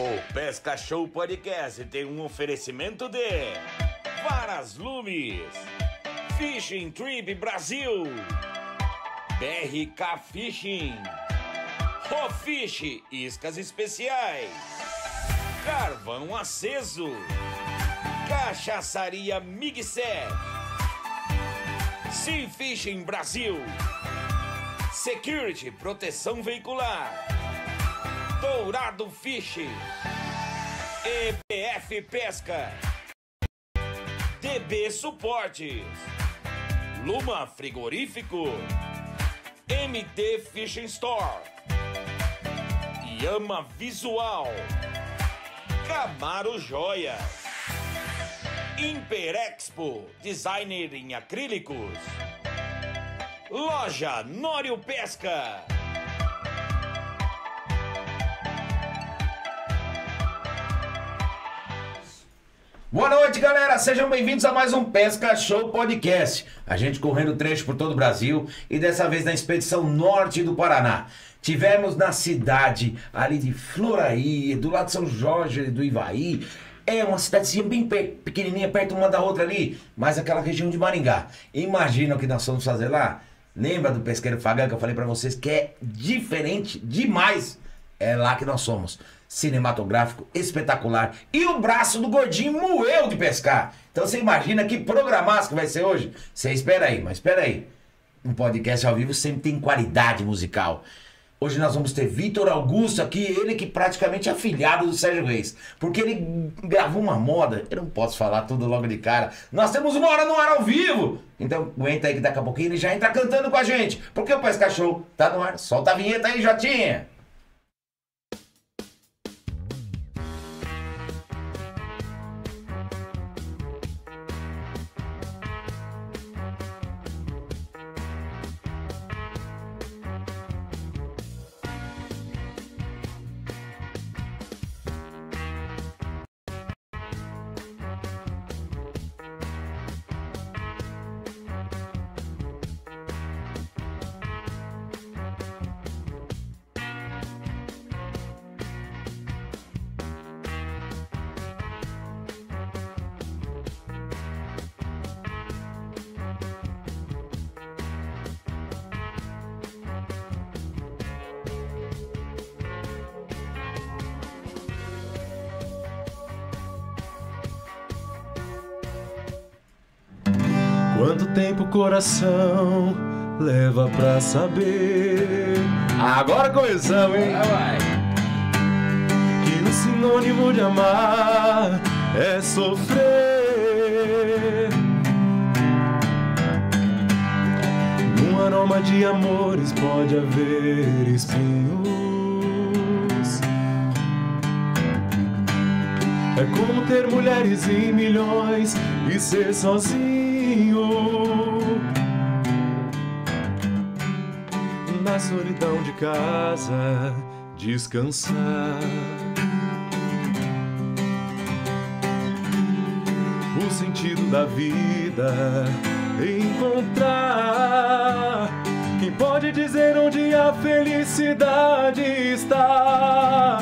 O Pesca Show Podcast tem um oferecimento de Varas Lumes, Fishing Trip Brasil, BRK Fishing, Rofish Iscas Especiais, Carvão Aceso, Cachaçaria Migset, Sea Fishing Brasil, Security Proteção Veicular. Dourado Fish, EPF Pesca, DB Suportes, Luma Frigorífico, MT Fishing Store, Yama Visual, Camaro Joias, Imperexpo Designer em Acrílicos, Loja Nório Pesca. Boa noite, galera. Sejam bem-vindos a mais um Pesca Show Podcast. A gente correndo trecho por todo o Brasil e dessa vez na expedição norte do Paraná. Tivemos na cidade ali de Floraí, do lado de São Jorge do Ivaí. É uma cidadezinha bem pe- pequenininha, perto uma da outra ali, mas aquela região de Maringá. Imagina o que nós fomos fazer lá? Lembra do pesqueiro Fagão que eu falei pra vocês que é diferente demais? É lá que nós somos. Cinematográfico, espetacular. E o braço do gordinho moeu de pescar. Então você imagina que programaço que vai ser hoje? Você espera aí, mas espera aí. Um podcast ao vivo sempre tem qualidade musical. Hoje nós vamos ter Vitor Augusto aqui, ele que praticamente é afilhado do Sérgio Reis. Porque ele gravou uma moda, eu não posso falar tudo logo de cara. Nós temos uma hora no ar ao vivo. Então aguenta aí que daqui a pouquinho ele já entra cantando com a gente. Porque o Pesca Show tá no ar. Solta a vinheta aí, Jotinha. Coração leva pra saber? Agora começamos, hein? Que o sinônimo de amar é sofrer. Num aroma de amores pode haver espinhos. É como ter mulheres e milhões e ser sozinho. Solidão de casa, descansar. O sentido da vida encontrar. Quem pode dizer onde a felicidade está?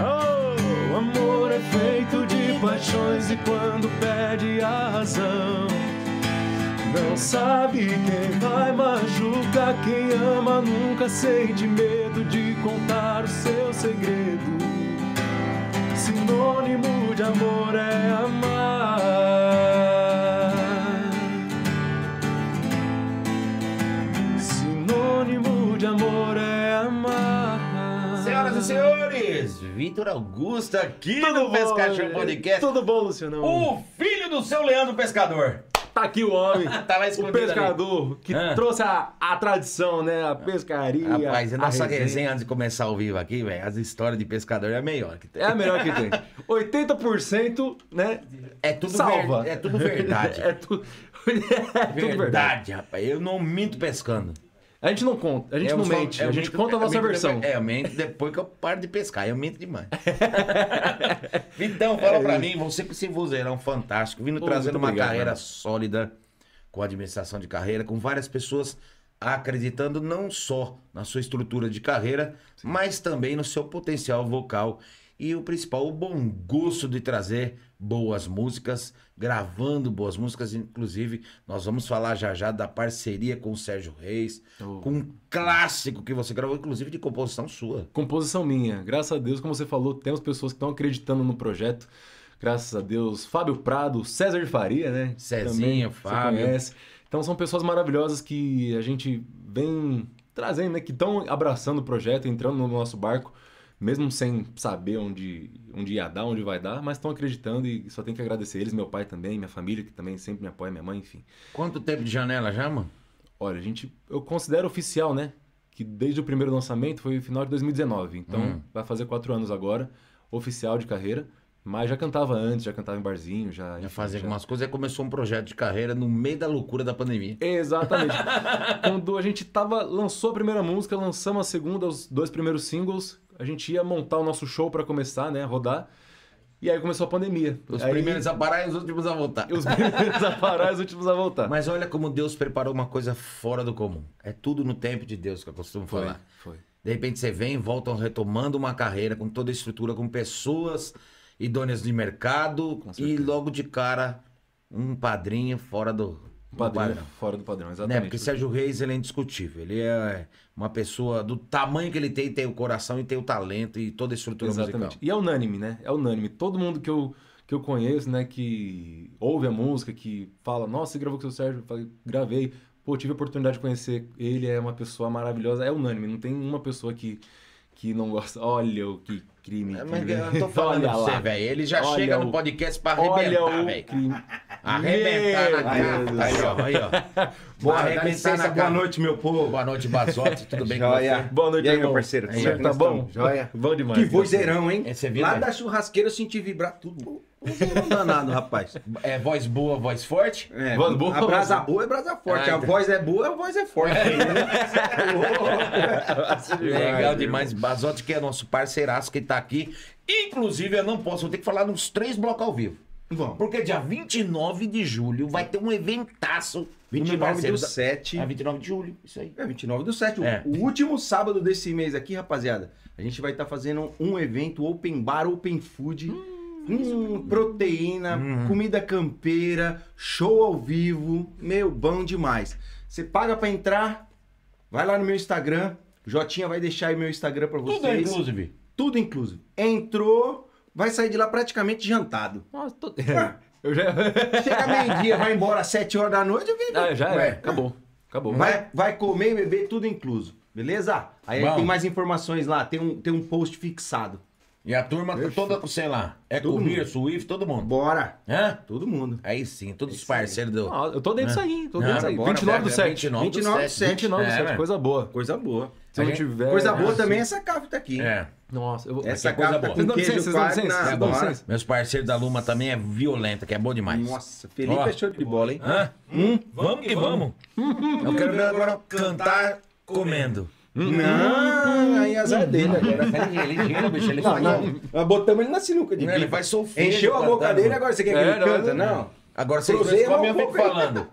Oh, o amor é feito de paixões e quando perde a razão, não sabe quem vai machucar. Quem ama nunca sente medo de contar o seu segredo. Sinônimo de amor é amar. Sinônimo de amor é amar. Senhoras e senhores, Vitor Augusto aqui no Pesca Show Podcast. Tudo bom, Luciano? O filho do seu Leandro Pescador. Tá aqui o homem. Tá lá o escondido pescador que Ah. trouxe a, a tradição, né? A pescaria. Rapaz, a nossa resenha. resenha antes de começar ao vivo aqui, velho, as histórias de pescador é a melhor que tem. É a melhor que tem. 80%, né? É tudo, Salva. ver- é tudo verdade. É, tu... é tudo verdade. verdade, rapaz. Eu não minto pescando. A gente não conta, a gente Eu não só- mente, eu a gente minto- conta a eu nossa versão. depois- é, eu minto depois que eu paro de pescar. Eu minto demais. Então, fala pra mim, você com esse vozeirão fantástico, vindo trazendo uma obrigado, carreira mano. sólida, com administração de carreira, com várias pessoas acreditando não só na sua estrutura de carreira, mas também no seu potencial vocal e o principal, o bom gosto de trazer boas músicas, gravando boas músicas. Inclusive, nós vamos falar já já da parceria com o Sérgio Reis, Oh. com um clássico que você gravou, inclusive de composição sua. Composição minha. Graças a Deus, como você falou, temos pessoas que estão acreditando no projeto. Graças a Deus. Fábio Prado, César de Faria, né? Cezinho, Também, você Fábio. conhece. Então são pessoas maravilhosas que a gente vem trazendo, né? Que estão abraçando o projeto, entrando no nosso barco, mesmo sem saber onde, onde ia dar, onde vai dar, mas estão acreditando e só tem que agradecer eles, meu pai também, minha família, que também sempre me apoia, minha mãe, enfim. Quanto tempo de janela já, mano? Olha, a gente, eu considero oficial, né? Que desde o primeiro lançamento foi final de 2019. Então Hum. vai fazer quatro anos agora, oficial de carreira. Mas já cantava antes, já cantava em barzinho, já. Já fazia já- algumas coisas, aí começou um projeto de carreira no meio da loucura da pandemia. Exatamente. Quando a gente tava, lançou a primeira música, lançamos a segunda, os dois primeiros singles, a gente ia montar o nosso show pra começar, né? Rodar. E aí começou a pandemia. Os Aí- primeiros a parar e os últimos a voltar. Os primeiros a parar, os últimos a voltar. Mas olha como Deus preparou uma coisa fora do comum. É tudo no tempo de Deus que eu costumo foi, falar. foi. De repente você vem, voltam retomando uma carreira com toda a estrutura, com pessoas idôneas de mercado e logo de cara um padrinho fora do Padrão, padrão. fora do padrão, Né? exatamente. Porque Sérgio Reis ele é indiscutível. Ele é uma pessoa do tamanho que ele tem, tem o coração e tem o talento e toda a estrutura Exatamente. musical. E é unânime, né? É unânime. Todo mundo que eu, que eu conheço, né, que ouve a música, que fala, nossa, você gravou com o seu Sérgio? Eu falei, gravei. Pô, tive a oportunidade de conhecer ele, é uma pessoa maravilhosa. É unânime, não tem uma pessoa que, que não gosta. Olha o que crime. É, mas eu tô falando Olha pra você, lá. velho. Ele já Olha chega o- no podcast pra arrebentar, o velho. crime. Arrebentar na cara. Deus Aí, ó, aí, ó. Boa, Arrebentar licença, na boa noite, meu povo. Boa noite, Basote. Tudo bem com Joia. você? Boa noite, E aí, meu parceiro? Aí, Como é tá bom? Joia. Bom demais. Que vozeirão, hein? É, Lá da churrasqueira eu senti vibrar tudo. Vozeirão danado, rapaz. É voz boa, voz forte? É, Voz boa, a brasa boa é brasa forte. Ah, a então. voz é boa, a voz é forte. Legal demais. Basote, que é nosso parceiraço que tá aqui. Inclusive, eu não posso, vou ter que falar nos três blocos ao vivo. Bom, Porque dia 29 de julho vai ter um eventaço. do meu 29 parceiro do da- 7. É 29 de julho, isso aí. É, 29 do 7. É. O último sábado desse mês aqui, rapaziada, a gente vai estar fazendo um evento open bar, open food. Hum, proteína, comida campeira, show ao vivo. Meu, bom demais. Você paga pra entrar, vai lá no meu Instagram. Jotinha vai deixar aí meu Instagram pra vocês. Tudo é inclusive. Tudo incluso. Entrou, vai sair de lá praticamente jantado. Nossa, tô... Eu já... Chega meio-dia, vai embora às 7 horas da noite. eu vi- Ah, já é. Acabou. Acabou. Vai, vai comer e beber tudo incluso. Beleza? Aí Bom. tem mais informações lá, tem um, tem um post fixado. E a turma tá toda, sei lá, é Todo Covir, mundo. Swift, todo mundo. Bora! Hã? Todo mundo. Aí sim, todos os parceiros do. Eu tô dentro disso aí, tô dentro disso aí. bora, 29 do bora, 7. 29 do 29 do 7. 7. 29 do É, 7, né? coisa boa. Coisa boa. Se não tiver... Coisa boa também é essa café tá aqui. É. Nossa, eu vou... Essa Aqui é coisa café boa. com Vocês dão licença, vocês dão licença, vocês dão bora. licença. Meus parceiros da Luma também é violenta, que é bom demais. Nossa, Felipe Ó. é show de bola, hein? Hã? Vamos que vamos. Eu quero ver agora cantar comendo. Não, aí azar dele agora. Ele gira, bicho, ele Não, não. Nós botamos ele na sinuca de Não, Ele vai sofrer. Encheu a boca cantando. dele, agora você quer que É, ele não, canta? não. Não. Agora vocês a comem, eu falando.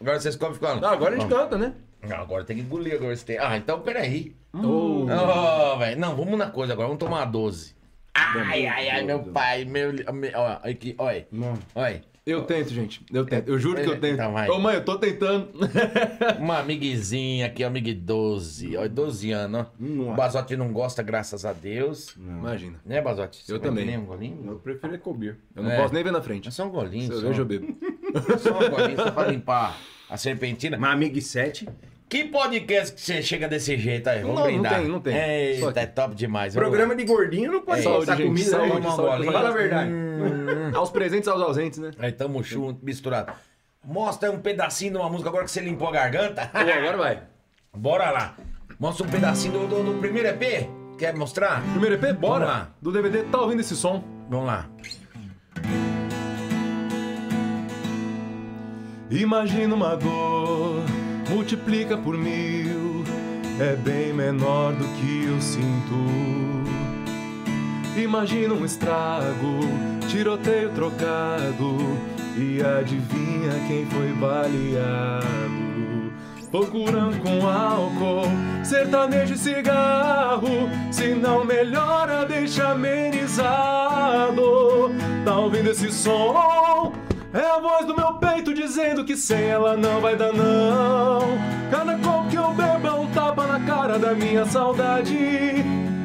Agora vocês comem, falando. Não, agora a gente canta, né? Não, agora tem que engolir agora esse tem. Ah, então peraí. Oh. Oh, velho. Não, vamos na coisa agora. Vamos tomar uma 12. Ai, ai, ai, meu pai. Meu. ó, aqui, olha. Não. Olha. Eu tento, gente. Eu tento. Eu juro que eu tento. Então vai. Ô, mãe, eu tô tentando. Uma amiguezinha aqui, amiga 12. Olha, 12 anos, ó. Nossa. O Basote não gosta, graças a Deus. Imagina. Né, Basote? Você Eu vai também. Nem um golinho? Eu prefiro é cobrir. Eu não É. posso nem ver na frente. É só um golinho. Se eu só. vejo, eu bebo. Só um golinho, só pra limpar a serpentina. Uma amiga 7. Que podcast que você chega desse jeito aí? Vamos Não, não brindar. tem, não tem. Eita, é top demais. Programa de gordinho não pode É, faltar saúde, gente, comida, saúde, né? Toma um saúde. Fala a verdade. Aos presentes aos ausentes, né? Aí tamo junto, misturado. Mostra um pedacinho de uma música agora que você limpou a garganta. Pô, agora vai. Bora lá. Mostra um pedacinho do, do- do primeiro EP. Quer mostrar? Primeiro EP, bora. Vamos lá. Do DVD, tá ouvindo esse som? Vamos lá. Imagina uma dor, multiplica por mil, é bem menor do que eu sinto. Imagina um estrago, tiroteio trocado, e adivinha quem foi baleado. Loucura com álcool, sertanejo e cigarro. Se não melhora, deixa amenizado. Tá ouvindo esse som? É a voz do meu peito dizendo que sem ela não vai dar não. Cada copo que eu bebo é um tapa na cara da minha saudade.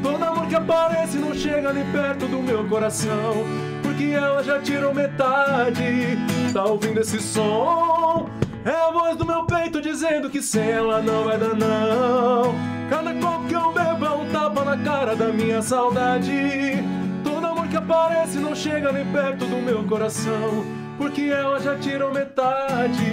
Todo amor que aparece não chega nem perto do meu coração. Porque ela já tirou metade. Tá ouvindo esse som? É a voz do meu peito dizendo que sem ela não vai dar não. Cada copo que eu bebo é um tapa na cara da minha saudade. Todo amor que aparece não chega nem perto do meu coração. Porque ela já tirou metade.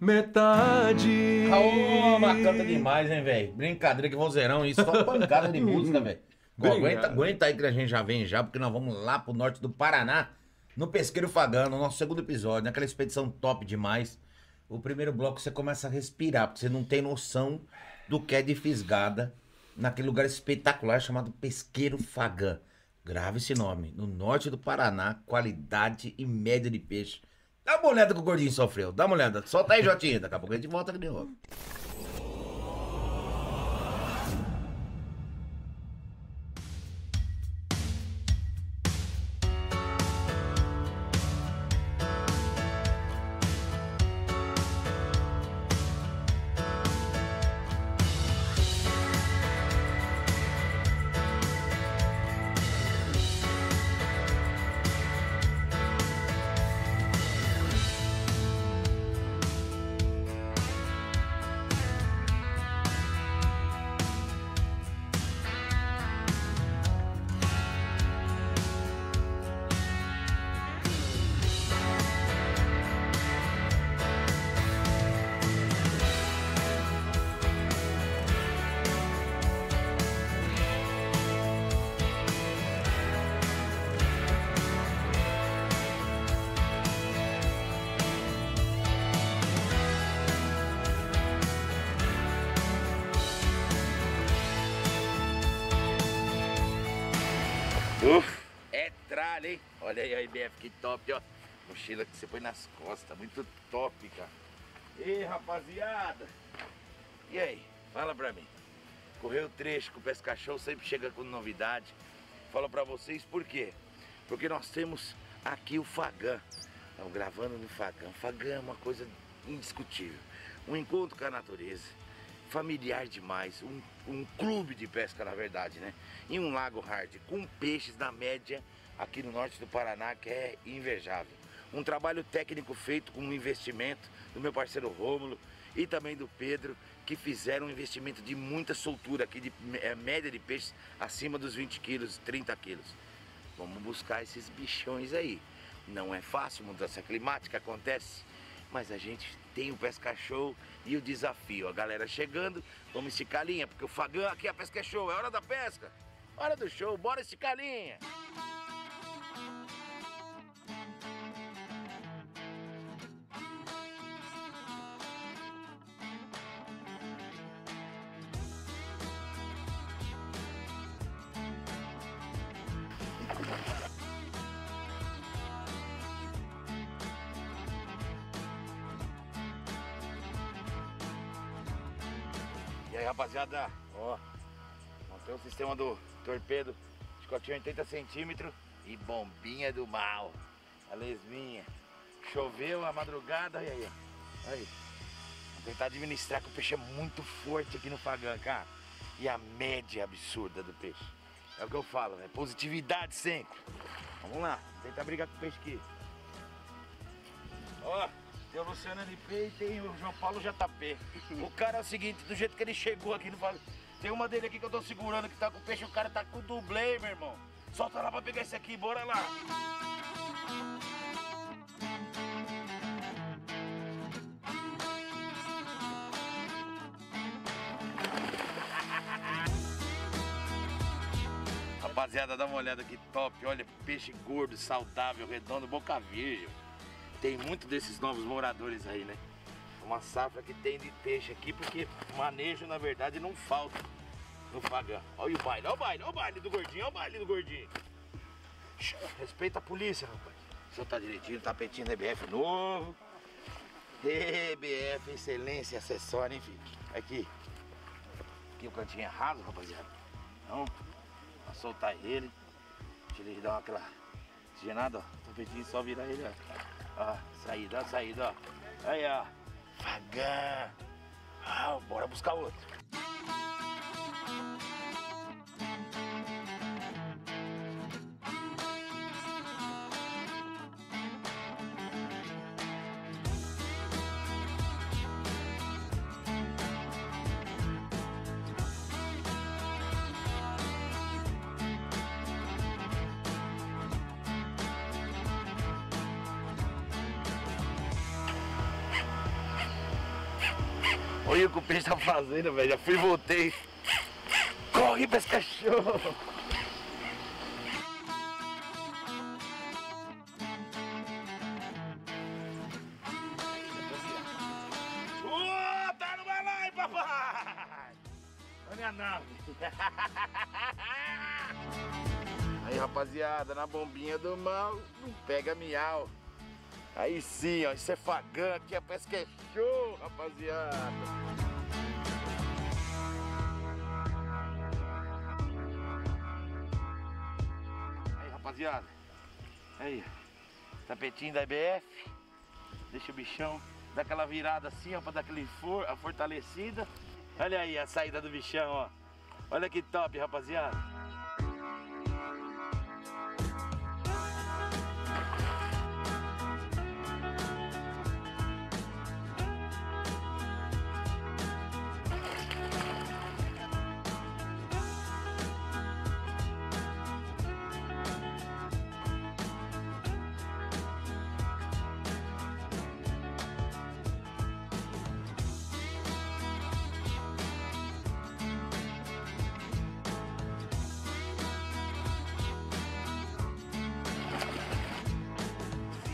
Metade. Ô, mas canta demais, hein, velho? Brincadeira que vozeirão, isso só pancada de música, velho. Aguenta, aguenta aí que a gente já vem já, porque nós vamos lá pro norte do Paraná, no Pesqueiro Fagano, nosso segundo episódio, naquela expedição top demais. O primeiro bloco você começa a respirar, porque você não tem noção do que é de fisgada naquele lugar espetacular chamado Pesqueiro Fagã. Grave esse nome. No norte do Paraná, qualidade e média de peixe. Dá uma olhada que o gordinho sofreu. Dá uma olhada. Solta aí, Jotinha. Daqui a pouco a gente volta aqui de novo. Olha aí a IBF, que top, ó. Mochila que você põe nas costas, muito top, cara. Ei, rapaziada. E aí, fala pra mim. Correu o trecho com o Pesca Show, sempre chega com novidade. Falo pra vocês por quê? Porque nós temos aqui o Fagã. Estamos gravando no Fagã. Fagã é uma coisa indiscutível. Um encontro com a natureza familiar demais, um, um clube de pesca na verdade, né? Em um lago hard, com peixes na média aqui no norte do Paraná, que é invejável. Um trabalho técnico feito com um investimento do meu parceiro Rômulo e também do Pedro, que fizeram um investimento de muita soltura aqui, de eh, média de peixes acima dos 20 quilos, 30 quilos. Vamos buscar esses bichões aí. Não é fácil, mudança climática acontece, mas a gente tem o Pesca Show e o desafio. A galera chegando, vamos esticar a linha, porque o Fagão aqui é a Pesca Show, é hora da pesca. Hora do show, bora esticar a linha. Rapaziada, ó, montei o sistema do torpedo, chicotinho 80 centímetros e bombinha do mal, a lesminha. Choveu a madrugada, e aí, aí. Vou tentar administrar que o peixe é muito forte aqui no Fagã, cara. E a média absurda do peixe. É o que eu falo, né? Positividade sempre. Vamos lá, tentar brigar com o peixe aqui. Ó, tem o Luciano LP e tem o João Paulo JP. O cara é o seguinte, do jeito que ele chegou aqui no Fagã. Tem uma dele aqui que eu tô segurando que tá com peixe, o cara tá com dublê, meu irmão. Solta lá pra pegar esse aqui, bora lá. Rapaziada, dá uma olhada que top. Olha, peixe gordo, saudável, redondo, boca virgem. Tem muito desses novos moradores aí, né? Uma safra que tem de peixe aqui, porque manejo, na verdade, não falta no Fagã. Olha o baile, olha o baile, olha o baile do gordinho, olha o baile do gordinho. Respeita a polícia, rapaz. Soltar direitinho, tapetinho da EBF novo. TBF Excelência Acessório, filho? Aqui. Aqui o cantinho é raso, rapaziada. Então, vou soltar ele. Deixa ele dar aquela oxigenada, ó. Tapetinho só virar ele, ó. Ó, saída, ó, saída, ó. Aí, ó. Fagã. Ah, bora buscar outro. Olha o que o peixe tá fazendo, velho. Já fui e voltei. Corre pra esse cachorro. Tá no balai, papai! Olha minha nave. Aí, rapaziada, na bombinha do mal, não pega miau. Aí sim, ó, isso é fagã, aqui a pesca é show, rapaziada. Rapaziada. Aí, tapetinho da IBF. Deixa o bichão dar aquela virada assim, ó, pra dar aquele for, a fortalecida. Olha aí a saída do bichão, ó. Olha que top, rapaziada.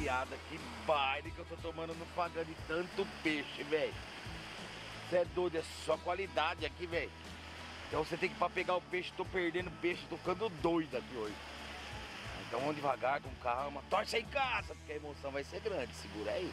Rapaziada, que baile que eu tô tomando no pagando de tanto peixe, velho. Você é doido, é só qualidade aqui, velho. Então você tem que ir pra pegar o peixe, tô perdendo peixe, tô ficando doido aqui hoje. Então vamos devagar, com calma. Torce aí em casa, porque a emoção vai ser grande. Segura aí.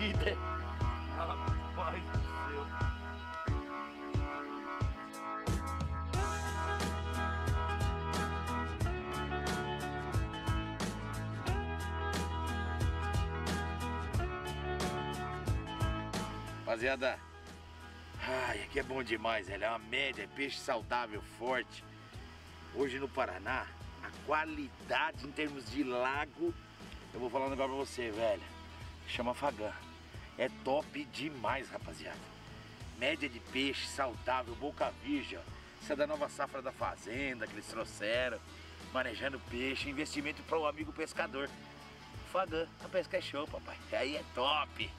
Corrida! Rapaz do céu! Rapaziada, ai, aqui é bom demais, velho. É uma média, é peixe saudável, forte. Hoje no Paraná, a qualidade em termos de lago, eu vou falar um negócio pra você, velho. Chama Fagã. É top demais, rapaziada. Média de peixe, saudável, boca virgem. Isso é da nova safra da fazenda que eles trouxeram. Manejando peixe, investimento para o amigo pescador. Fagã, a pesca é show, papai. Aí é top.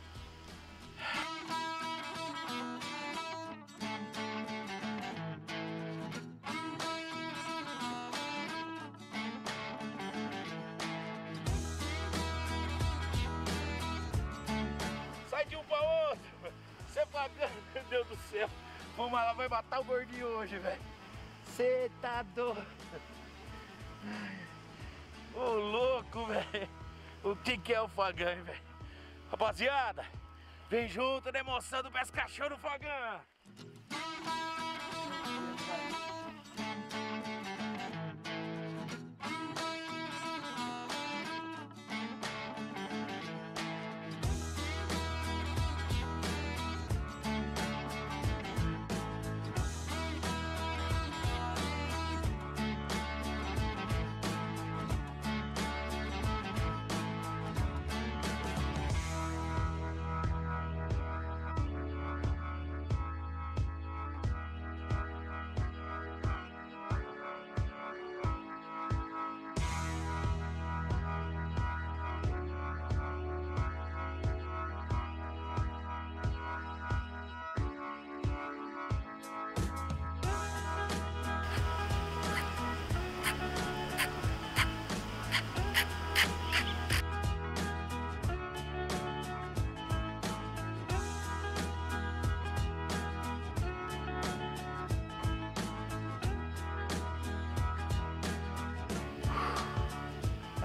Céu. Vamos lá, vai matar o gordinho hoje, velho. Você tá doido. Ô louco, velho. O que que é o Fagã, velho? Rapaziada, vem junto na emoção do Pesca Show no Fagã.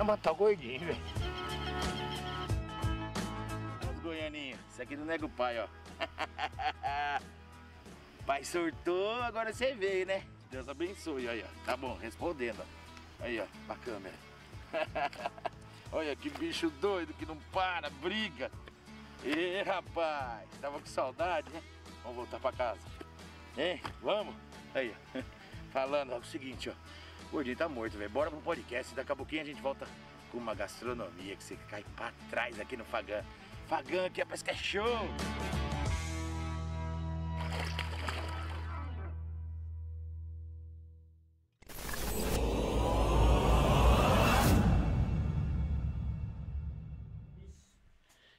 Matar o gordinho, velho. Os goianinhos. Isso aqui não nega o pai, ó. pai surtou, agora você veio, né? Deus abençoe, aí, ó. Tá bom, respondendo, ó. Aí, ó, pra câmera. Olha que bicho doido que não para, briga. Ê, rapaz, tava com saudade, né? Vamos voltar pra casa. Hein? Vamos? Aí, ó. Falando, ó, o seguinte, ó. Gordinho tá morto, velho. Bora pro podcast. Daqui a pouquinho a gente volta com uma gastronomia que você cai pra trás aqui no Fagã. Fagã aqui é parece que show!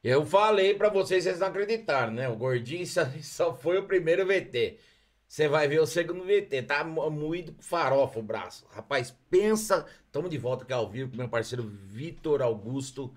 Eu falei pra vocês, vocês não acreditaram, né? O gordinho só foi o primeiro VT. Você vai ver o segundo VT, tá mo- moído com farofa o braço. Rapaz, pensa. Tamo de volta aqui ao vivo com meu parceiro Vitor Augusto.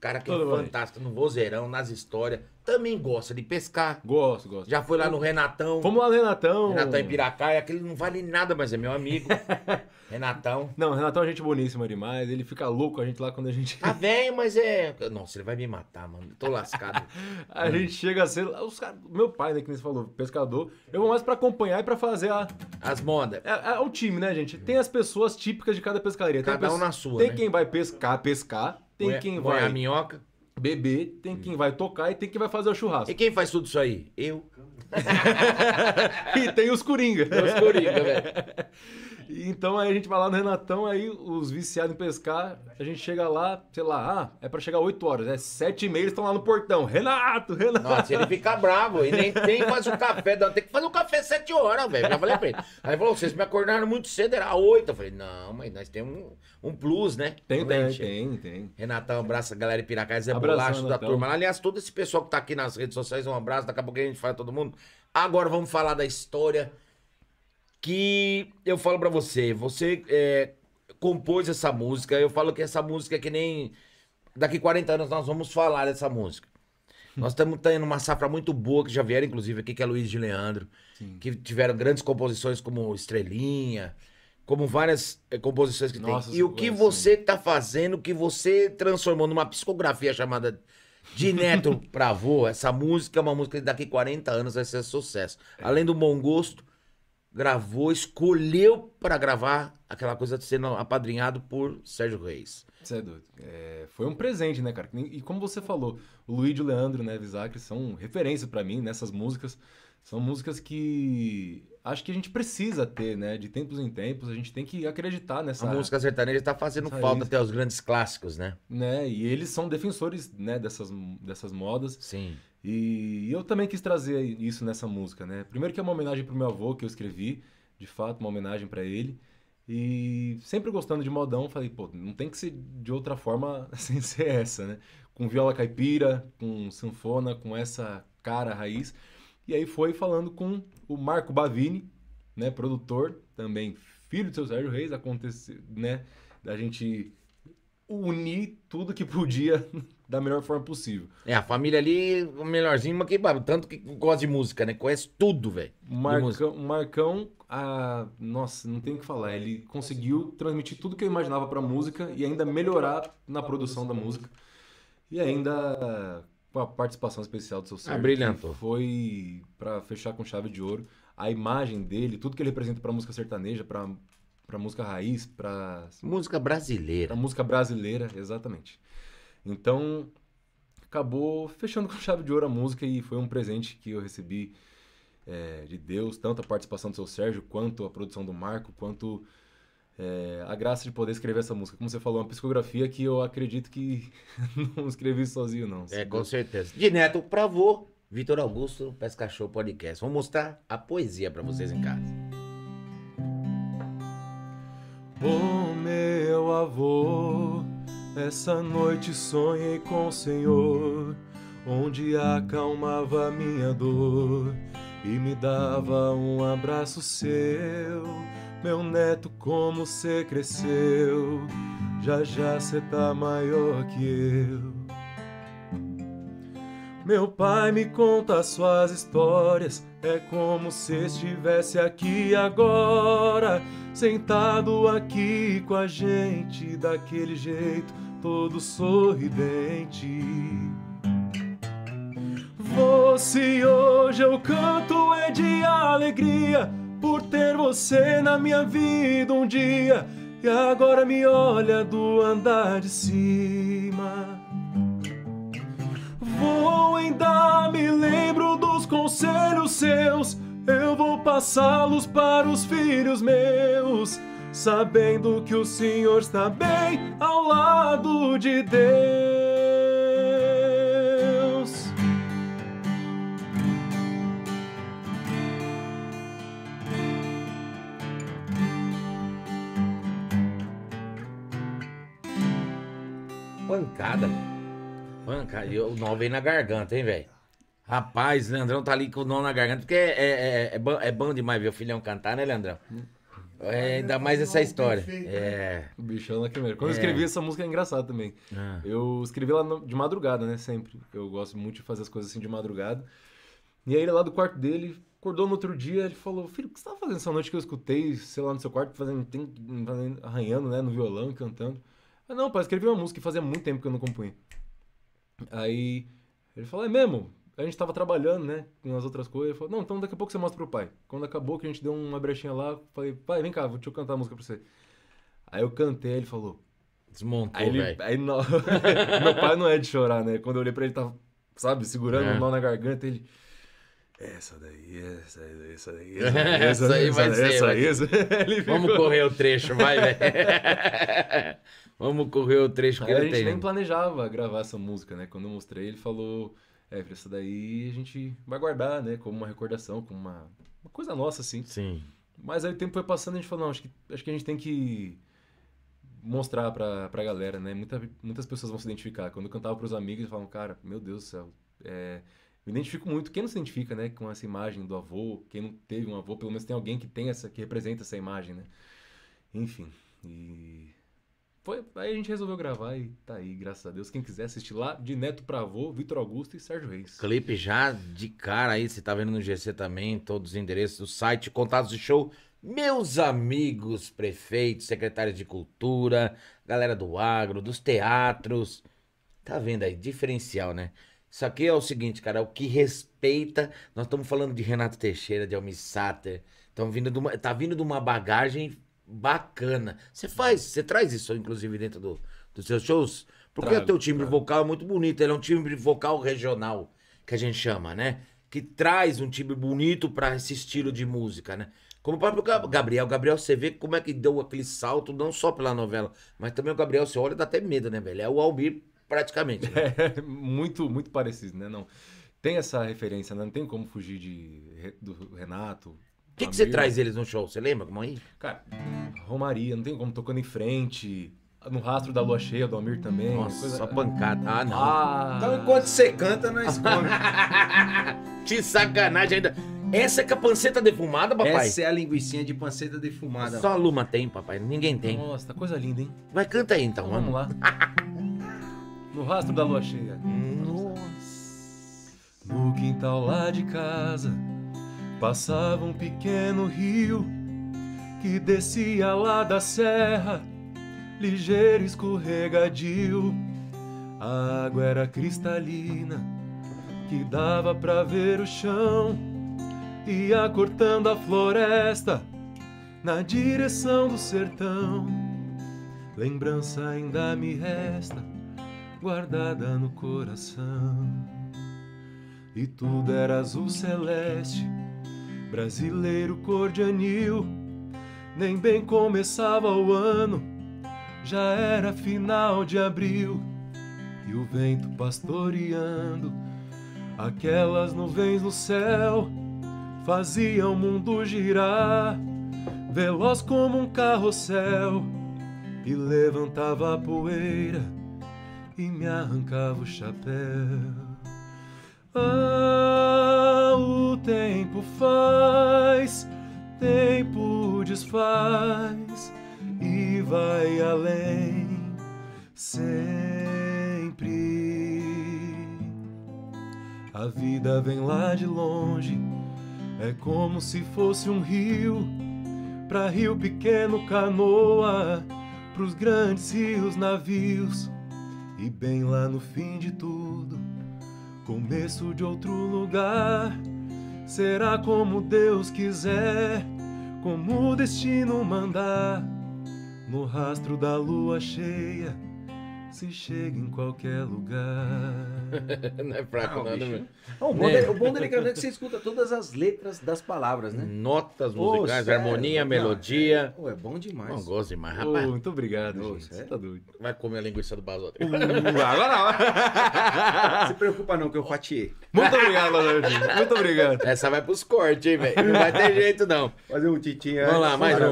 Cara que é Tudo bem. fantástico no vozeirão, nas histórias. Também gosta de pescar. Gosto, gosto. Já foi lá no Renatão. Vamos lá, Renatão. Renatão em Piracaia, aquele não vale nada, mas é meu amigo. Renatão. Não, Renatão é gente boníssima demais. Ele fica louco a gente lá quando a gente. Tá velho, mas é. Nossa, ele vai me matar, mano. Tô lascado. A gente chega a ser. Os caras, meu pai, né, que nem você falou, pescador. Eu vou mais pra acompanhar e pra fazer a. As modas. É, é o time, né, gente? Tem as pessoas típicas de cada pescaria. Tem Cada a um na sua, Tem né? quem vai pescar, pescar. Tem quem moer a vai minhoca. Beber. Tem quem vai tocar e tem quem vai fazer o churrasco. E quem faz tudo isso aí? Eu. e tem os coringa. Os coringa, velho. Então aí a gente vai lá no Renatão, aí os viciados em pescar, a gente chega lá, sei lá, ah, é pra chegar 8 horas, é 7 e meia, eles estão lá no portão. Renato, Renato. Nossa, ele fica bravo. E nem tem faz o café. Não, tem que fazer o café às 7 horas, velho. Já falei pra ele. Aí ele falou: vocês me acordaram muito cedo, era 8. Eu falei: não, mas nós temos um, um plus, né? Tem, tem, tem, tem. Renatão, abraço a galera de Piracais, Abração, Bolacho da turma. Aliás, todo esse pessoal que tá aqui nas redes sociais, um abraço. Daqui a pouco a gente fala todo mundo. Agora vamos falar da história que eu falo pra você. Você é, compôs essa música. Eu falo que essa música é que nem. Daqui 40 anos nós vamos falar dessa música. Nós estamos tendo uma safra muito boa, que já vieram, inclusive, aqui, que é Luiz de Leandro, que tiveram grandes composições como Estrelinha, como várias eh, composições que Nossa, tem. E o sim, que sim. você tá fazendo, que você transformou numa psicografia chamada de neto pra avô, essa música é uma música que daqui 40 anos vai ser sucesso. Além do bom gosto, gravou, escolheu pra gravar aquela coisa de sendo apadrinhado por Sérgio Reis. Você é doido. É, foi um presente, né, cara? E como você falou, o Luiz e o Leandro, né, Visacre, são referência pra mim nessas músicas. São músicas que acho que a gente precisa ter, né? De tempos em tempos, a gente tem que acreditar nessa A música sertaneja tá fazendo falta até os grandes clássicos, né? né? E eles são defensores, né, dessas, dessas modas. Sim. E eu também quis trazer isso nessa música, né? Primeiro que é uma homenagem pro meu avô que eu escrevi, de fato, uma homenagem pra ele. E sempre gostando de modão, falei, pô, não tem que ser de outra forma sem ser essa, né? Com viola caipira, com sanfona, com essa cara raiz. E aí foi falando com o Marco Bavini, né, produtor, também filho do seu Sérgio Reis, aconteceu, né, da gente unir tudo que podia da melhor forma possível. É, a família ali, o melhorzinho, mas que tanto que gosta de música, né? Conhece tudo, velho. Marcão, Marcão ah, nossa, não tem o que falar. Ele conseguiu transmitir tudo que eu imaginava pra música e ainda melhorar na produção da música. E ainda com a participação especial do seu Sérgio. brilhantou. que Foi pra fechar com chave de ouro. A imagem dele, tudo que ele representa pra música sertaneja, pra, pra música raiz, pra Música brasileira. Pra música brasileira, exatamente. Então, acabou fechando com chave de ouro a música e foi um presente que eu recebi é, de Deus, tanto a participação do seu Sérgio, quanto a produção do Marco, quanto é, a graça de poder escrever essa música. Como você falou, é uma psicografia que eu acredito que não escrevi sozinho, não. É, com certeza. De neto pra avô, Vitor Augusto, Pesca Show Podcast. Vamos mostrar a poesia pra vocês em casa. Ô meu avô, essa noite sonhei com o Senhor, onde acalmava minha dor e me dava um abraço seu. Meu neto, como cê cresceu, já já cê tá maior que eu. Meu pai me conta suas histórias, É como se estivesse aqui agora, sentado aqui com a gente, daquele jeito, todo sorridente. Fosse hoje eu canto é de alegria por ter você na minha vida um dia e agora me olha do andar de cima. Vou ainda me lembro dos conselhos seus, eu vou passá-los para os filhos meus, sabendo que o Senhor está bem ao lado de Deus. Pancada. Pancada. E o nó vem na garganta, hein, velho? Rapaz, Leandrão tá ali com o nó na garganta, porque é, é, é, é bom, é bom demais ver o filhão cantar, né, Leandrão? É, ainda mais essa história. É. O bichão lá que mesmo. Quando eu escrevi essa música é engraçado também. Ah. Eu escrevi ela de madrugada, né? Sempre. Eu gosto muito de fazer as coisas assim de madrugada. E aí ele lá do quarto dele, acordou no outro dia, ele falou, filho, o que você tava fazendo essa noite que eu escutei, sei lá, no seu quarto, fazendo, tem- fazendo- arranhando, né, no violão e cantando. Ah, não, pai, eu escrevi uma música e fazia muito tempo que eu não compunha. Aí ele falou, é mesmo? A gente tava trabalhando, né, com as outras coisas. Ele falou, não, então daqui a pouco você mostra pro pai. Quando acabou, que a gente deu uma brechinha lá, eu falei, pai, vem cá, deixa eu cantar a música pra você. Aí eu cantei, ele falou, Desmontou, Aí ele. Aí não- meu pai não é de chorar, né? Quando eu olhei pra ele, tava, sabe, segurando É. um nó na garganta, ele. Essa daí, essa daí, essa daí, essa daí, Essa aí vai ser, essa vai essa Vamos correr o trecho, vai, velho. Vamos correr o trecho que Aí a ele gente tem. nem né? planejava gravar essa música, né? Quando eu mostrei, ele falou: É, essa daí a gente vai guardar, né? Como uma recordação, como uma, uma coisa nossa, assim. Sim. Mas aí o tempo foi passando e a gente falou, não, acho que, acho que a gente tem que mostrar pra, pra galera, né? Muita, muitas pessoas vão se identificar. Quando eu cantava pros amigos, eles falavam, cara, meu Deus do céu, é, me identifico muito. Quem não se identifica, né, com essa imagem do avô, quem não teve um avô, pelo menos tem alguém que tem essa, que representa essa imagem, né? Enfim, e... Foi, aí a gente resolveu gravar e tá aí, graças a Deus. Quem quiser assistir lá, de Neto pra Avô, Vitor Augusto e Sérgio Reis. Clipe já de cara aí, você tá vendo no GC também, todos os endereços do site, contatos de show. Meus amigos prefeitos, secretários de cultura, galera do agro, dos teatros. Tá vendo aí? Diferencial, né? Isso aqui é o seguinte, cara, é o que respeita. Nós estamos falando de Renato Teixeira, de Almi Sater. Tão vindo de uma, tá vindo de uma bagagem bacana. Você faz, você traz isso, inclusive, dentro do, dos seus shows? Porque Trago, o teu timbre trago. vocal é muito bonito. Ele é um timbre vocal regional, que a gente chama, né? Que traz um timbre bonito pra esse estilo de música, né? Como o próprio Gab- Gabriel. Gabriel, você vê como é que deu aquele salto, não só pela novela, mas também o Gabriel, você olha dá até medo, né, velho? É o Albir praticamente. né? É, muito, muito parecido, né? Não, tem essa referência, né? Não tem como fugir de, do Renato. O que, que você Amir. traz eles no show? Você lembra como aí? Cara, Romaria, não tem como, tocando em frente, no rastro da lua cheia, do Amir também. Nossa, coisa- só pancada. Ah, não. Ah, Então, enquanto você canta, nós come. que sacanagem ainda. Essa é com a panceta defumada, papai? Essa é a linguicinha de panceta defumada. Só a Luma tem, papai. Ninguém tem. Nossa, tá coisa linda, hein? Vai, canta aí então, Então vamos lá. No rastro da lua cheia. No quintal lá de casa passava um pequeno rio que descia lá da serra, ligeiro escorregadio. A água era cristalina que dava pra ver o chão, ia cortando a floresta na direção do sertão. Lembrança ainda me resta guardada no coração. E tudo era azul celeste, brasileiro cor de anil. Nem bem começava o ano, já era final de abril. E o vento pastoreando aquelas nuvens no céu fazia o mundo girar, veloz como um carrossel. E levantava a poeira e me arrancava o chapéu. Ah, o tempo faz, tempo desfaz e vai além sempre. A vida vem lá de longe, É como se fosse um rio, pra rio pequeno canoa, pros grandes rios navios. E bem lá no fim de tudo, começo de outro lugar. Será como Deus quiser, como o destino mandar. No rastro da lua cheia, se chega em qualquer lugar. Não é fraco, Não. Não, o, bom Né? dele, o bom dele é que você escuta todas as letras das palavras, né? Notas musicais, harmonia, Não, melodia. Pô, é bom demais. Não gosto demais, rapaz. muito obrigado, gente. Você tá doido. Vai comer a linguiça do Basote. Não se preocupa não, que eu fatiei. Muito obrigado, Leonardinho. Muito obrigado. Essa vai pros cortes, hein, velho? Não vai ter jeito, não. Fazer um titinho Vamos lá, mais uma.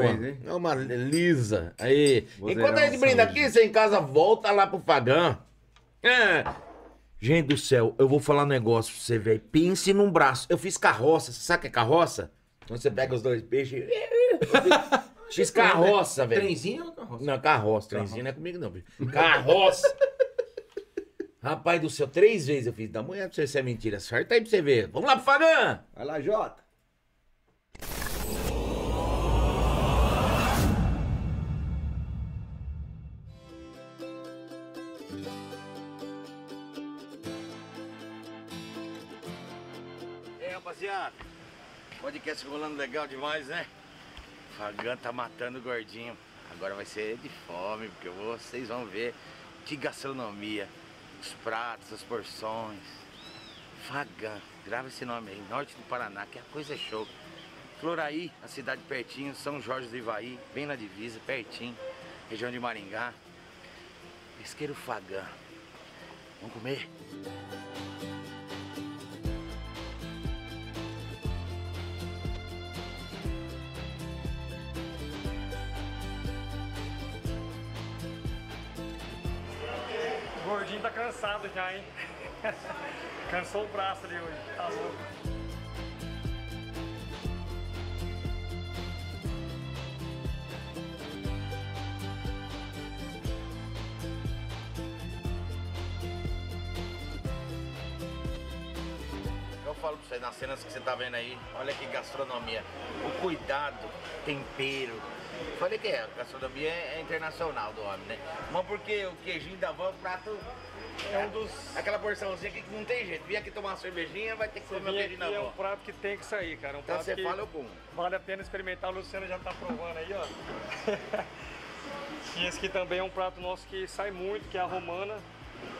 É uma lisa. Aí. Vozeirão, Enquanto a gente brinda aqui, você em casa volta lá pro Fagão. É. Gente do céu, eu vou falar um negócio pra você, velho. Pense num braço. Eu fiz carroça. Você sabe o que é carroça? Quando você pega os dois peixes. Eu fiz- carroça, velho. Trenzinho ou carroça? Não, carroça. Trenzinho não é comigo, não. bicho. Carroça. Rapaz do céu, três vezes eu fiz. Da mulher pra você se é mentira. Certo aí pra você ver. Vamos lá pro Fagão. Vai lá, Jota. Rapaziada? Podcast rolando legal demais, né? Fagã tá matando o gordinho. Agora vai ser de fome, porque vocês vão ver que gastronomia, os pratos, as porções. Fagã, grava esse nome aí, norte do Paraná, que a coisa é show. Floraí, a cidade pertinho, São Jorge do Ivaí, bem na divisa, pertinho, região de Maringá. Pesqueiro Fagã. Vamos comer? Cansado já, hein? Cansou o braço ali hoje, tá louco. Eu falo pra você, nas cenas que você tá vendo aí, olha que gastronomia. O cuidado, tempero. Falei que é, a gastronomia é internacional do homem, né? Mas porque o queijinho da avó, o prato é um dos. Aquela porçãozinha que não tem jeito. Vim aqui tomar uma cervejinha, vai ter que comer queijinho da aqui é um prato que tem que sair, cara. Um Então prato você que fala, eu como. vale a pena experimentar. O Luciano já tá provando aí, ó. e esse aqui também é um prato nosso que sai muito, que é a romana.